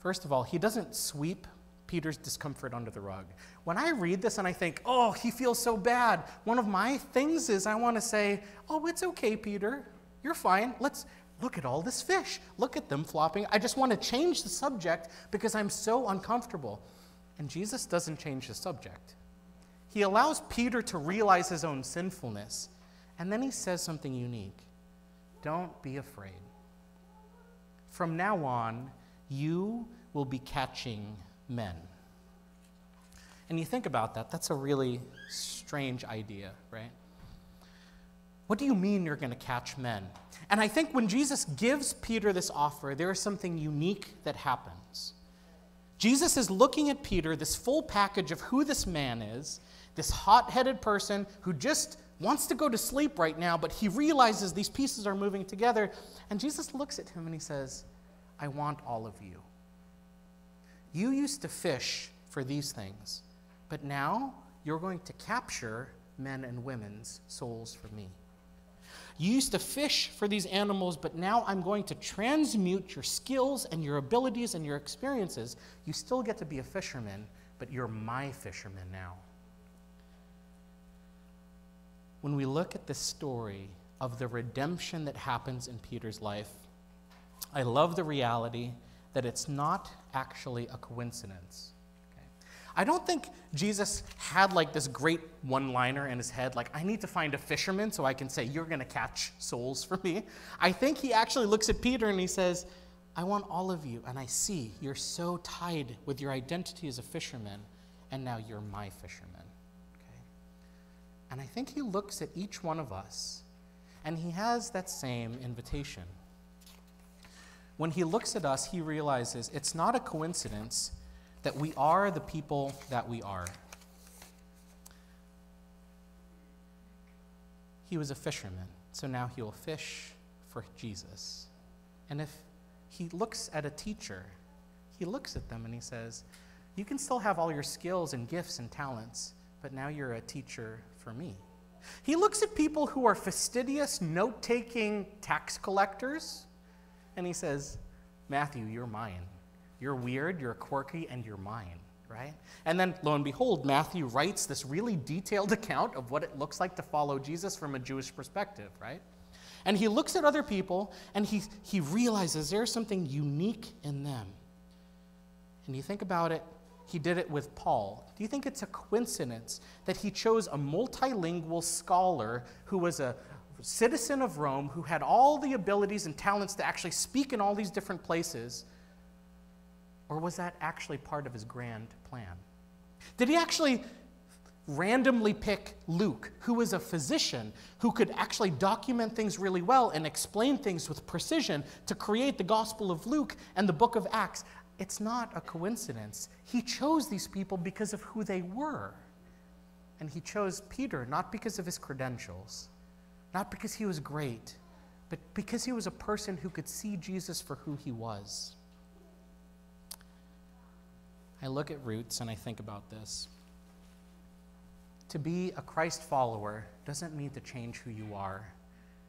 First of all, he doesn't sweep Peter's discomfort under the rug. When I read this and I think, oh, he feels so bad, one of my things is I want to say, oh, it's okay, Peter. You're fine. Let's look at all this fish. Look at them flopping. I just want to change the subject because I'm so uncomfortable. And Jesus doesn't change the subject. He allows Peter to realize his own sinfulness, and then he says something unique Don't be afraid. From now on, you will be catching men. And you think about that, that's a really strange idea, right? What do you mean you're going to catch men? And I think when Jesus gives Peter this offer, there is something unique that happens. Jesus is looking at Peter, this full package of who this man is, this hot headed person who just wants to go to sleep right now, but he realizes these pieces are moving together. And Jesus looks at him and he says, I want all of you. You used to fish for these things, but now you're going to capture men and women's souls for me. You used to fish for these animals, but now I'm going to transmute your skills and your abilities and your experiences. You still get to be a fisherman, but you're my fisherman now. When we look at the story of the redemption that happens in Peter's life, I love the reality that it's not actually a coincidence. I don't think Jesus had like this great one liner in his head, like, I need to find a fisherman so I can say, You're going to catch souls for me. I think he actually looks at Peter and he says, I want all of you, and I see you're so tied with your identity as a fisherman, and now you're my fisherman. Okay? And I think he looks at each one of us, and he has that same invitation. When he looks at us, he realizes it's not a coincidence that we are the people that we are. He was a fisherman, so now he will fish for Jesus. And if he looks at a teacher, he looks at them and he says, You can still have all your skills and gifts and talents, but now you're a teacher for me. He looks at people who are fastidious, note taking tax collectors, and he says, Matthew, you're mine. You're weird, you're quirky, and you're mine, right? And then, lo and behold, Matthew writes this really detailed account of what it looks like to follow Jesus from a Jewish perspective, right? And he looks at other people and he, he realizes there's something unique in them. And you think about it, he did it with Paul. Do you think it's a coincidence that he chose a multilingual scholar who was a citizen of Rome, who had all the abilities and talents to actually speak in all these different places? Or was that actually part of his grand plan? Did he actually randomly pick Luke, who was a physician who could actually document things really well and explain things with precision to create the Gospel of Luke and the book of Acts. It's not a coincidence. He chose these people because of who they were. And he chose Peter not because of his credentials, not because he was great, but because he was a person who could see Jesus for who he was. I look at roots and I think about this. To be a Christ follower doesn't mean to change who you are.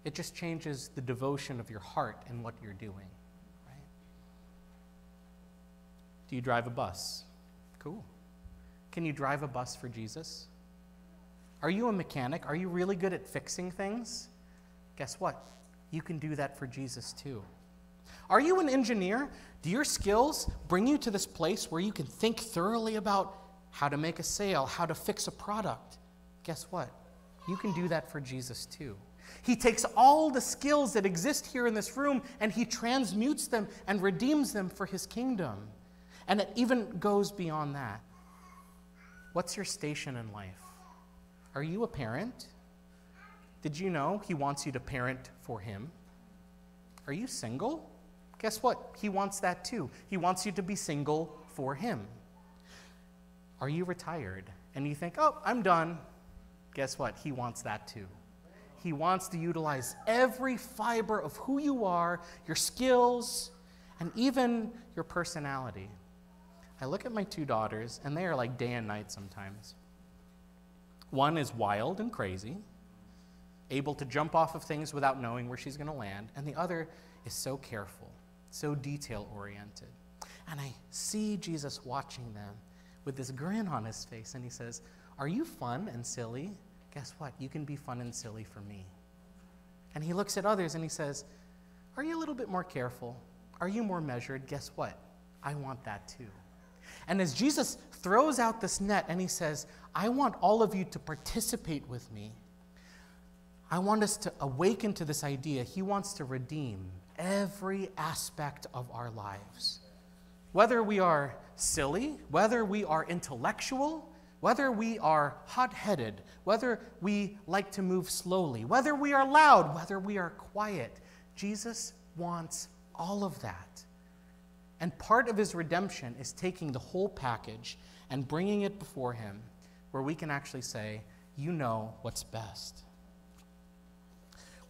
It just changes the devotion of your heart and what you're doing. Right? Do you drive a bus? Cool. Can you drive a bus for Jesus? Are you a mechanic? Are you really good at fixing things? Guess what? You can do that for Jesus too. Are you an engineer? Do your skills bring you to this place where you can think thoroughly about how to make a sale, how to fix a product. Guess what? You can do that for Jesus too. He takes all the skills that exist here in this room and he transmutes them and redeems them for his kingdom. And it even goes beyond that. What's your station in life? Are you a parent? Did you know he wants you to parent for him? Are you single? Guess what? He wants that too. He wants you to be single for him. Are you retired? And you think, oh, I'm done. Guess what? He wants that too. He wants to utilize every fiber of who you are, your skills, and even your personality. I look at my two daughters, and they are like day and night sometimes. One is wild and crazy, able to jump off of things without knowing where she's going to land, and the other is so careful, so detail oriented. And I see Jesus watching them with this grin on his face and he says, Are you fun and silly? Guess what? You can be fun and silly for me. And he looks at others and he says, Are you a little bit more careful? Are you more measured? Guess what? I want that too. And as Jesus throws out this net and he says, I want all of you to participate with me, I want us to awaken to this idea. He wants to redeem every aspect of our lives. Whether we are silly, whether we are intellectual, whether we are hot headed, whether we like to move slowly, whether we are loud, whether we are quiet, Jesus wants all of that. And part of his redemption is taking the whole package and bringing it before him, where we can actually say, You know what's best.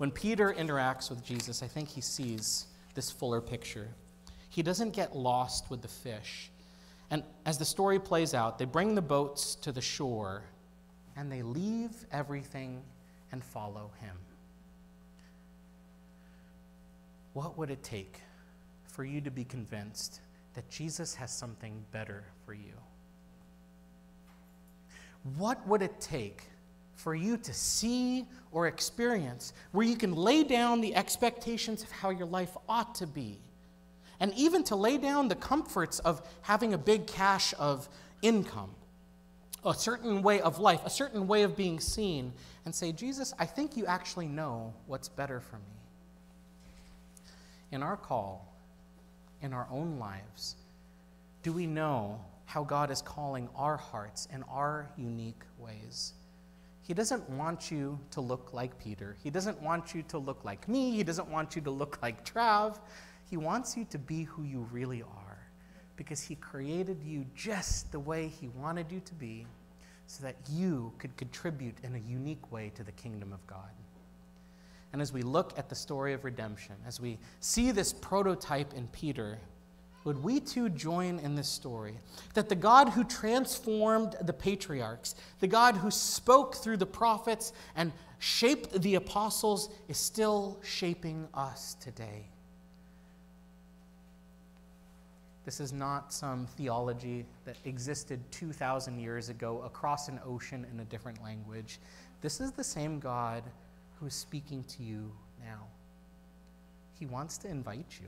When Peter interacts with Jesus, I think he sees this fuller picture. He doesn't get lost with the fish. And as the story plays out, they bring the boats to the shore and they leave everything and follow him. What would it take for you to be convinced that Jesus has something better for you? What would it take for you to see or experience where you can lay down the expectations of how your life ought to be? and even to lay down the comforts of having a big cache of income, a certain way of life, a certain way of being seen, and say, Jesus, I think you actually know what's better for me. In our call, in our own lives, do we know how God is calling our hearts in our unique ways? He doesn't want you to look like Peter. He doesn't want you to look like me. He doesn't want you to look like Trav. He wants you to be who you really are because He created you just the way He wanted you to be so that you could contribute in a unique way to the kingdom of God. And as we look at the story of redemption, as we see this prototype in Peter, would we too join in this story? That the God who transformed the patriarchs, the God who spoke through the prophets and shaped the apostles, is still shaping us today. This is not some theology that existed 2,000 years ago across an ocean in a different language. This is the same God who is speaking to you now. He wants to invite you.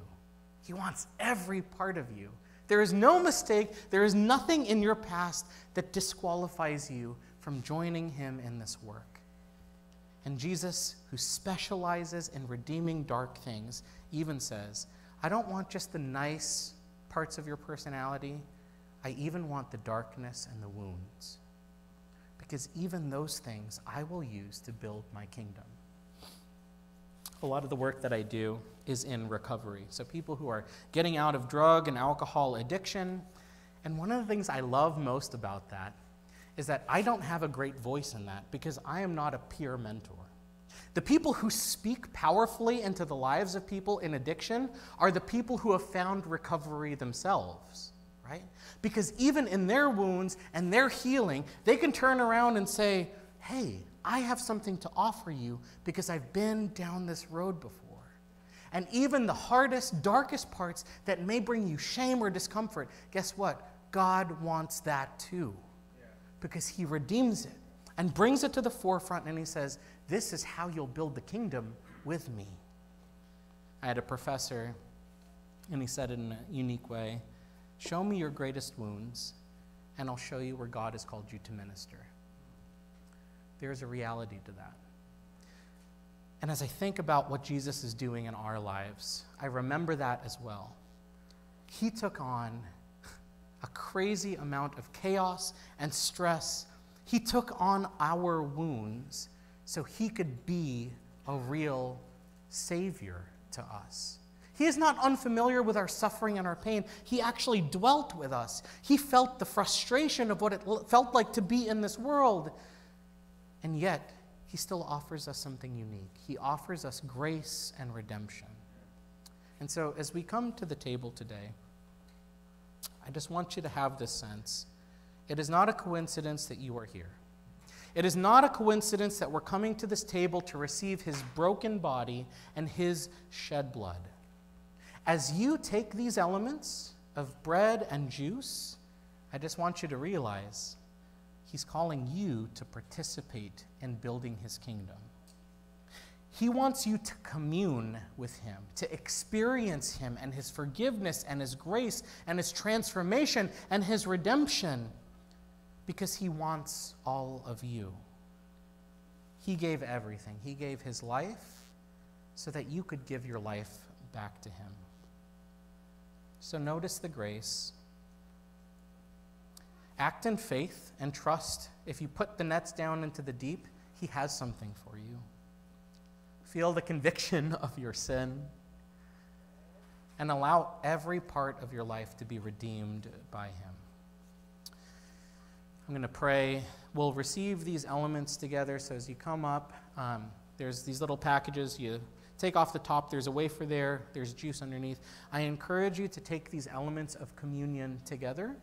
He wants every part of you. There is no mistake, there is nothing in your past that disqualifies you from joining Him in this work. And Jesus, who specializes in redeeming dark things, even says, I don't want just the nice parts of your personality, I even want the darkness and the wounds. Because even those things I will use to build my kingdom a lot of the work that I do is in recovery. So, people who are getting out of drug and alcohol addiction. And one of the things I love most about that is that I don't have a great voice in that because I am not a peer mentor. The people who speak powerfully into the lives of people in addiction are the people who have found recovery themselves, right? Because even in their wounds and their healing, they can turn around and say, hey, I have something to offer you because I've been down this road before. And even the hardest, darkest parts that may bring you shame or discomfort, guess what? God wants that too. Because He redeems it and brings it to the forefront, and He says, This is how you'll build the kingdom with me. I had a professor, and he said it in a unique way Show me your greatest wounds, and I'll show you where God has called you to minister. There's a reality to that. And as I think about what Jesus is doing in our lives, I remember that as well. He took on a crazy amount of chaos and stress. He took on our wounds so he could be a real Savior to us. He is not unfamiliar with our suffering and our pain. He actually dwelt with us. He felt the frustration of what it felt like to be in this world. And yet, he still offers us something unique. He offers us grace and redemption. And so, as we come to the table today, I just want you to have this sense. It is not a coincidence that you are here. It is not a coincidence that we're coming to this table to receive his broken body and his shed blood. As you take these elements of bread and juice, I just want you to realize He's calling you to participate in building his kingdom. He wants you to commune with him, to experience him and his forgiveness and his grace and his transformation and his redemption because he wants all of you. He gave everything. He gave his life so that you could give your life back to him. So notice the grace Act in faith and trust. If you put the nets down into the deep, He has something for you. Feel the conviction of your sin and allow every part of your life to be redeemed by Him. I'm going to pray. We'll receive these elements together. So as you come up, um, there's these little packages. You take off the top, there's a wafer there, there's juice underneath. I encourage you to take these elements of communion together.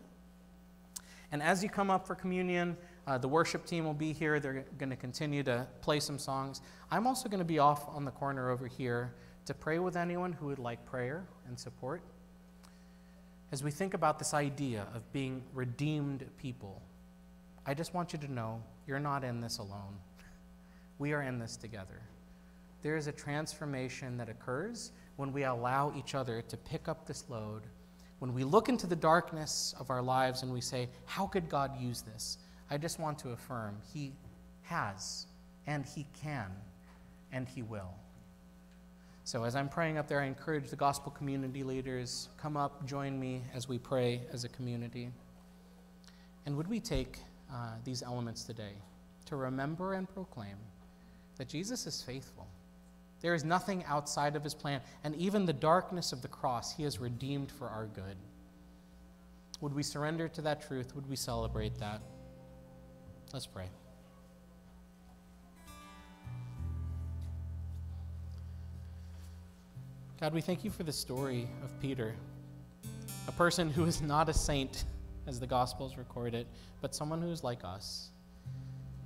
And as you come up for communion, uh, the worship team will be here. They're going to continue to play some songs. I'm also going to be off on the corner over here to pray with anyone who would like prayer and support. As we think about this idea of being redeemed people, I just want you to know you're not in this alone. We are in this together. There is a transformation that occurs when we allow each other to pick up this load, when we look into the darkness of our lives and we say, How could God use this? I just want to affirm He has, and He can, and He will. So, as I'm praying up there, I encourage the gospel community leaders come up, join me as we pray as a community. And would we take uh, these elements today to remember and proclaim that Jesus is faithful? There is nothing outside of his plan, and even the darkness of the cross, he has redeemed for our good. Would we surrender to that truth? Would we celebrate that? Let's pray. God, we thank you for the story of Peter, a person who is not a saint, as the Gospels record it, but someone who is like us.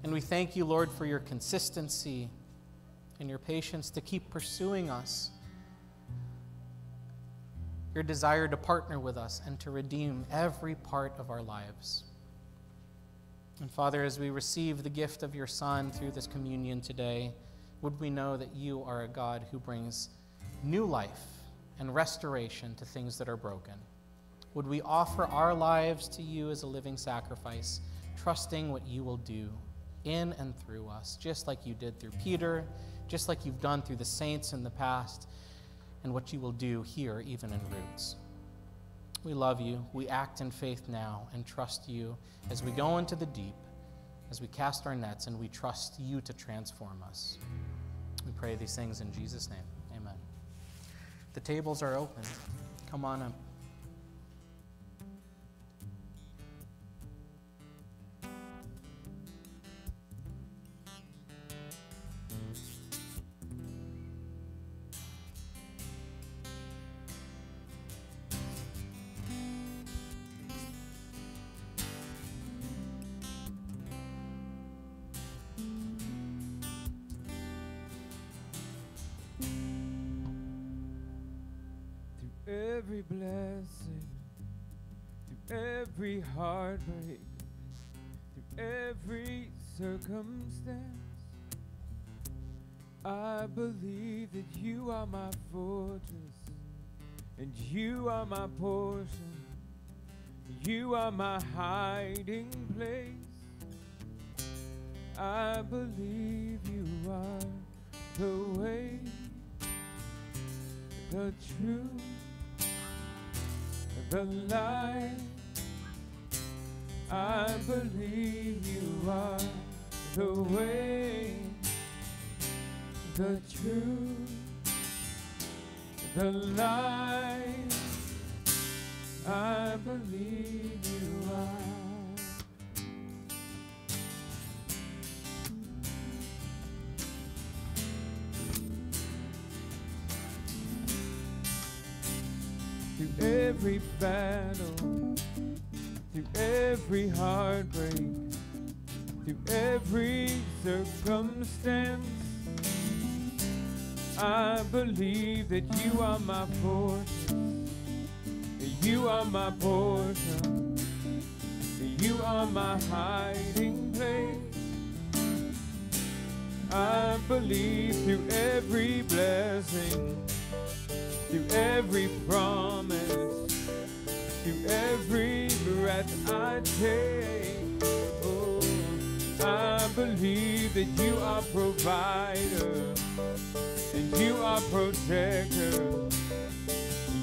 And we thank you, Lord, for your consistency and your patience to keep pursuing us, your desire to partner with us and to redeem every part of our lives. And Father, as we receive the gift of your Son through this communion today, would we know that you are a God who brings new life and restoration to things that are broken. Would we offer our lives to you as a living sacrifice, trusting what you will do in and through us, just like you did through Peter, just like you've done through the saints in the past, and what you will do here, even in Roots. We love you. We act in faith now and trust you as we go into the deep, as we cast our nets, and we trust you to transform us. We pray these things in Jesus' name. Amen. The tables are open. Come on up. And you are my portion. You are my hiding place. I believe you are the way, the truth the light. I believe you are the way, the truth, the light. I believe you are. through every battle, through every heartbreak, through every circumstance. I believe that you are my portion, you are my portion, you are my hiding place. I believe through every blessing through every promise, through every breath I take. Oh, I believe that you are provider and you are protector.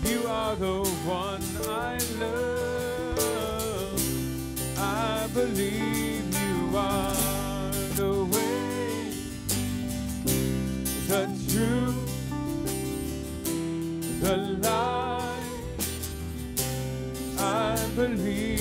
You are the one I love. I believe you are the way, the truth the light. I believe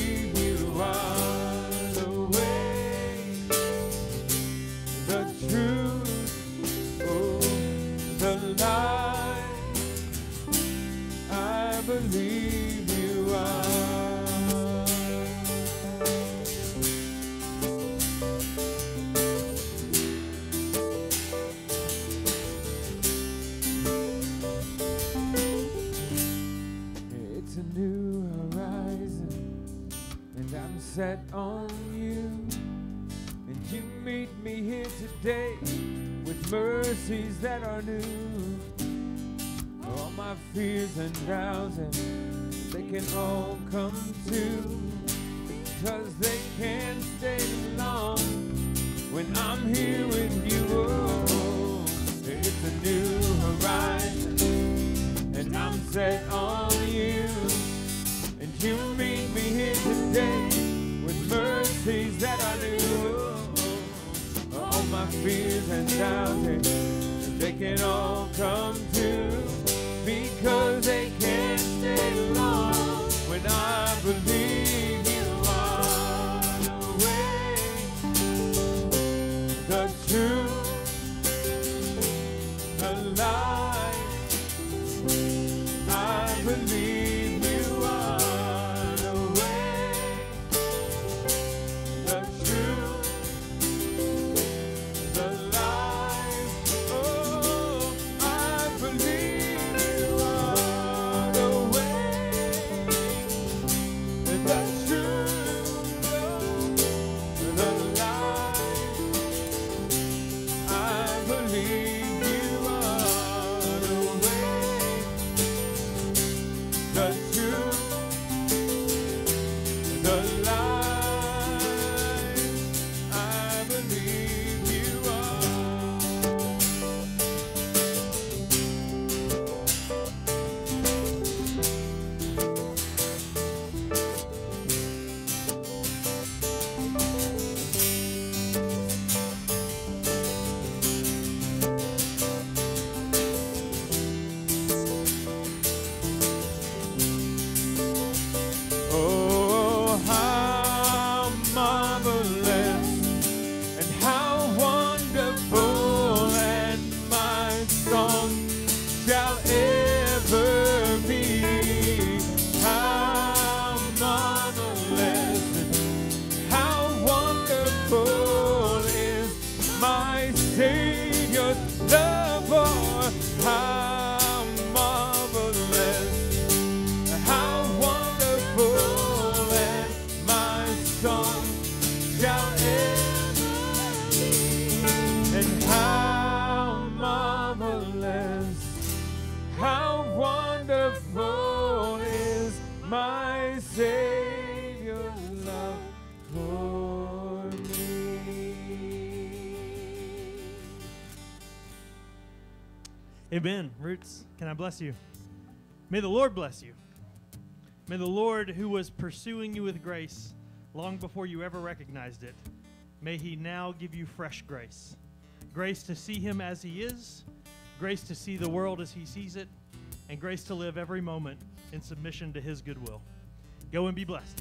set on you. And you meet me here today with mercies that are new. All my fears and doubts, and they can all come true. Cause they can't stay long when I'm here with you. Oh, it's a new horizon, and I'm set on they can all come true because they can't stay long. When I believe Amen. Roots, can I bless you? May the Lord bless you. May the Lord, who was pursuing you with grace long before you ever recognized it, may he now give you fresh grace. Grace to see him as he is, grace to see the world as he sees it, and grace to live every moment in submission to his goodwill. Go and be blessed.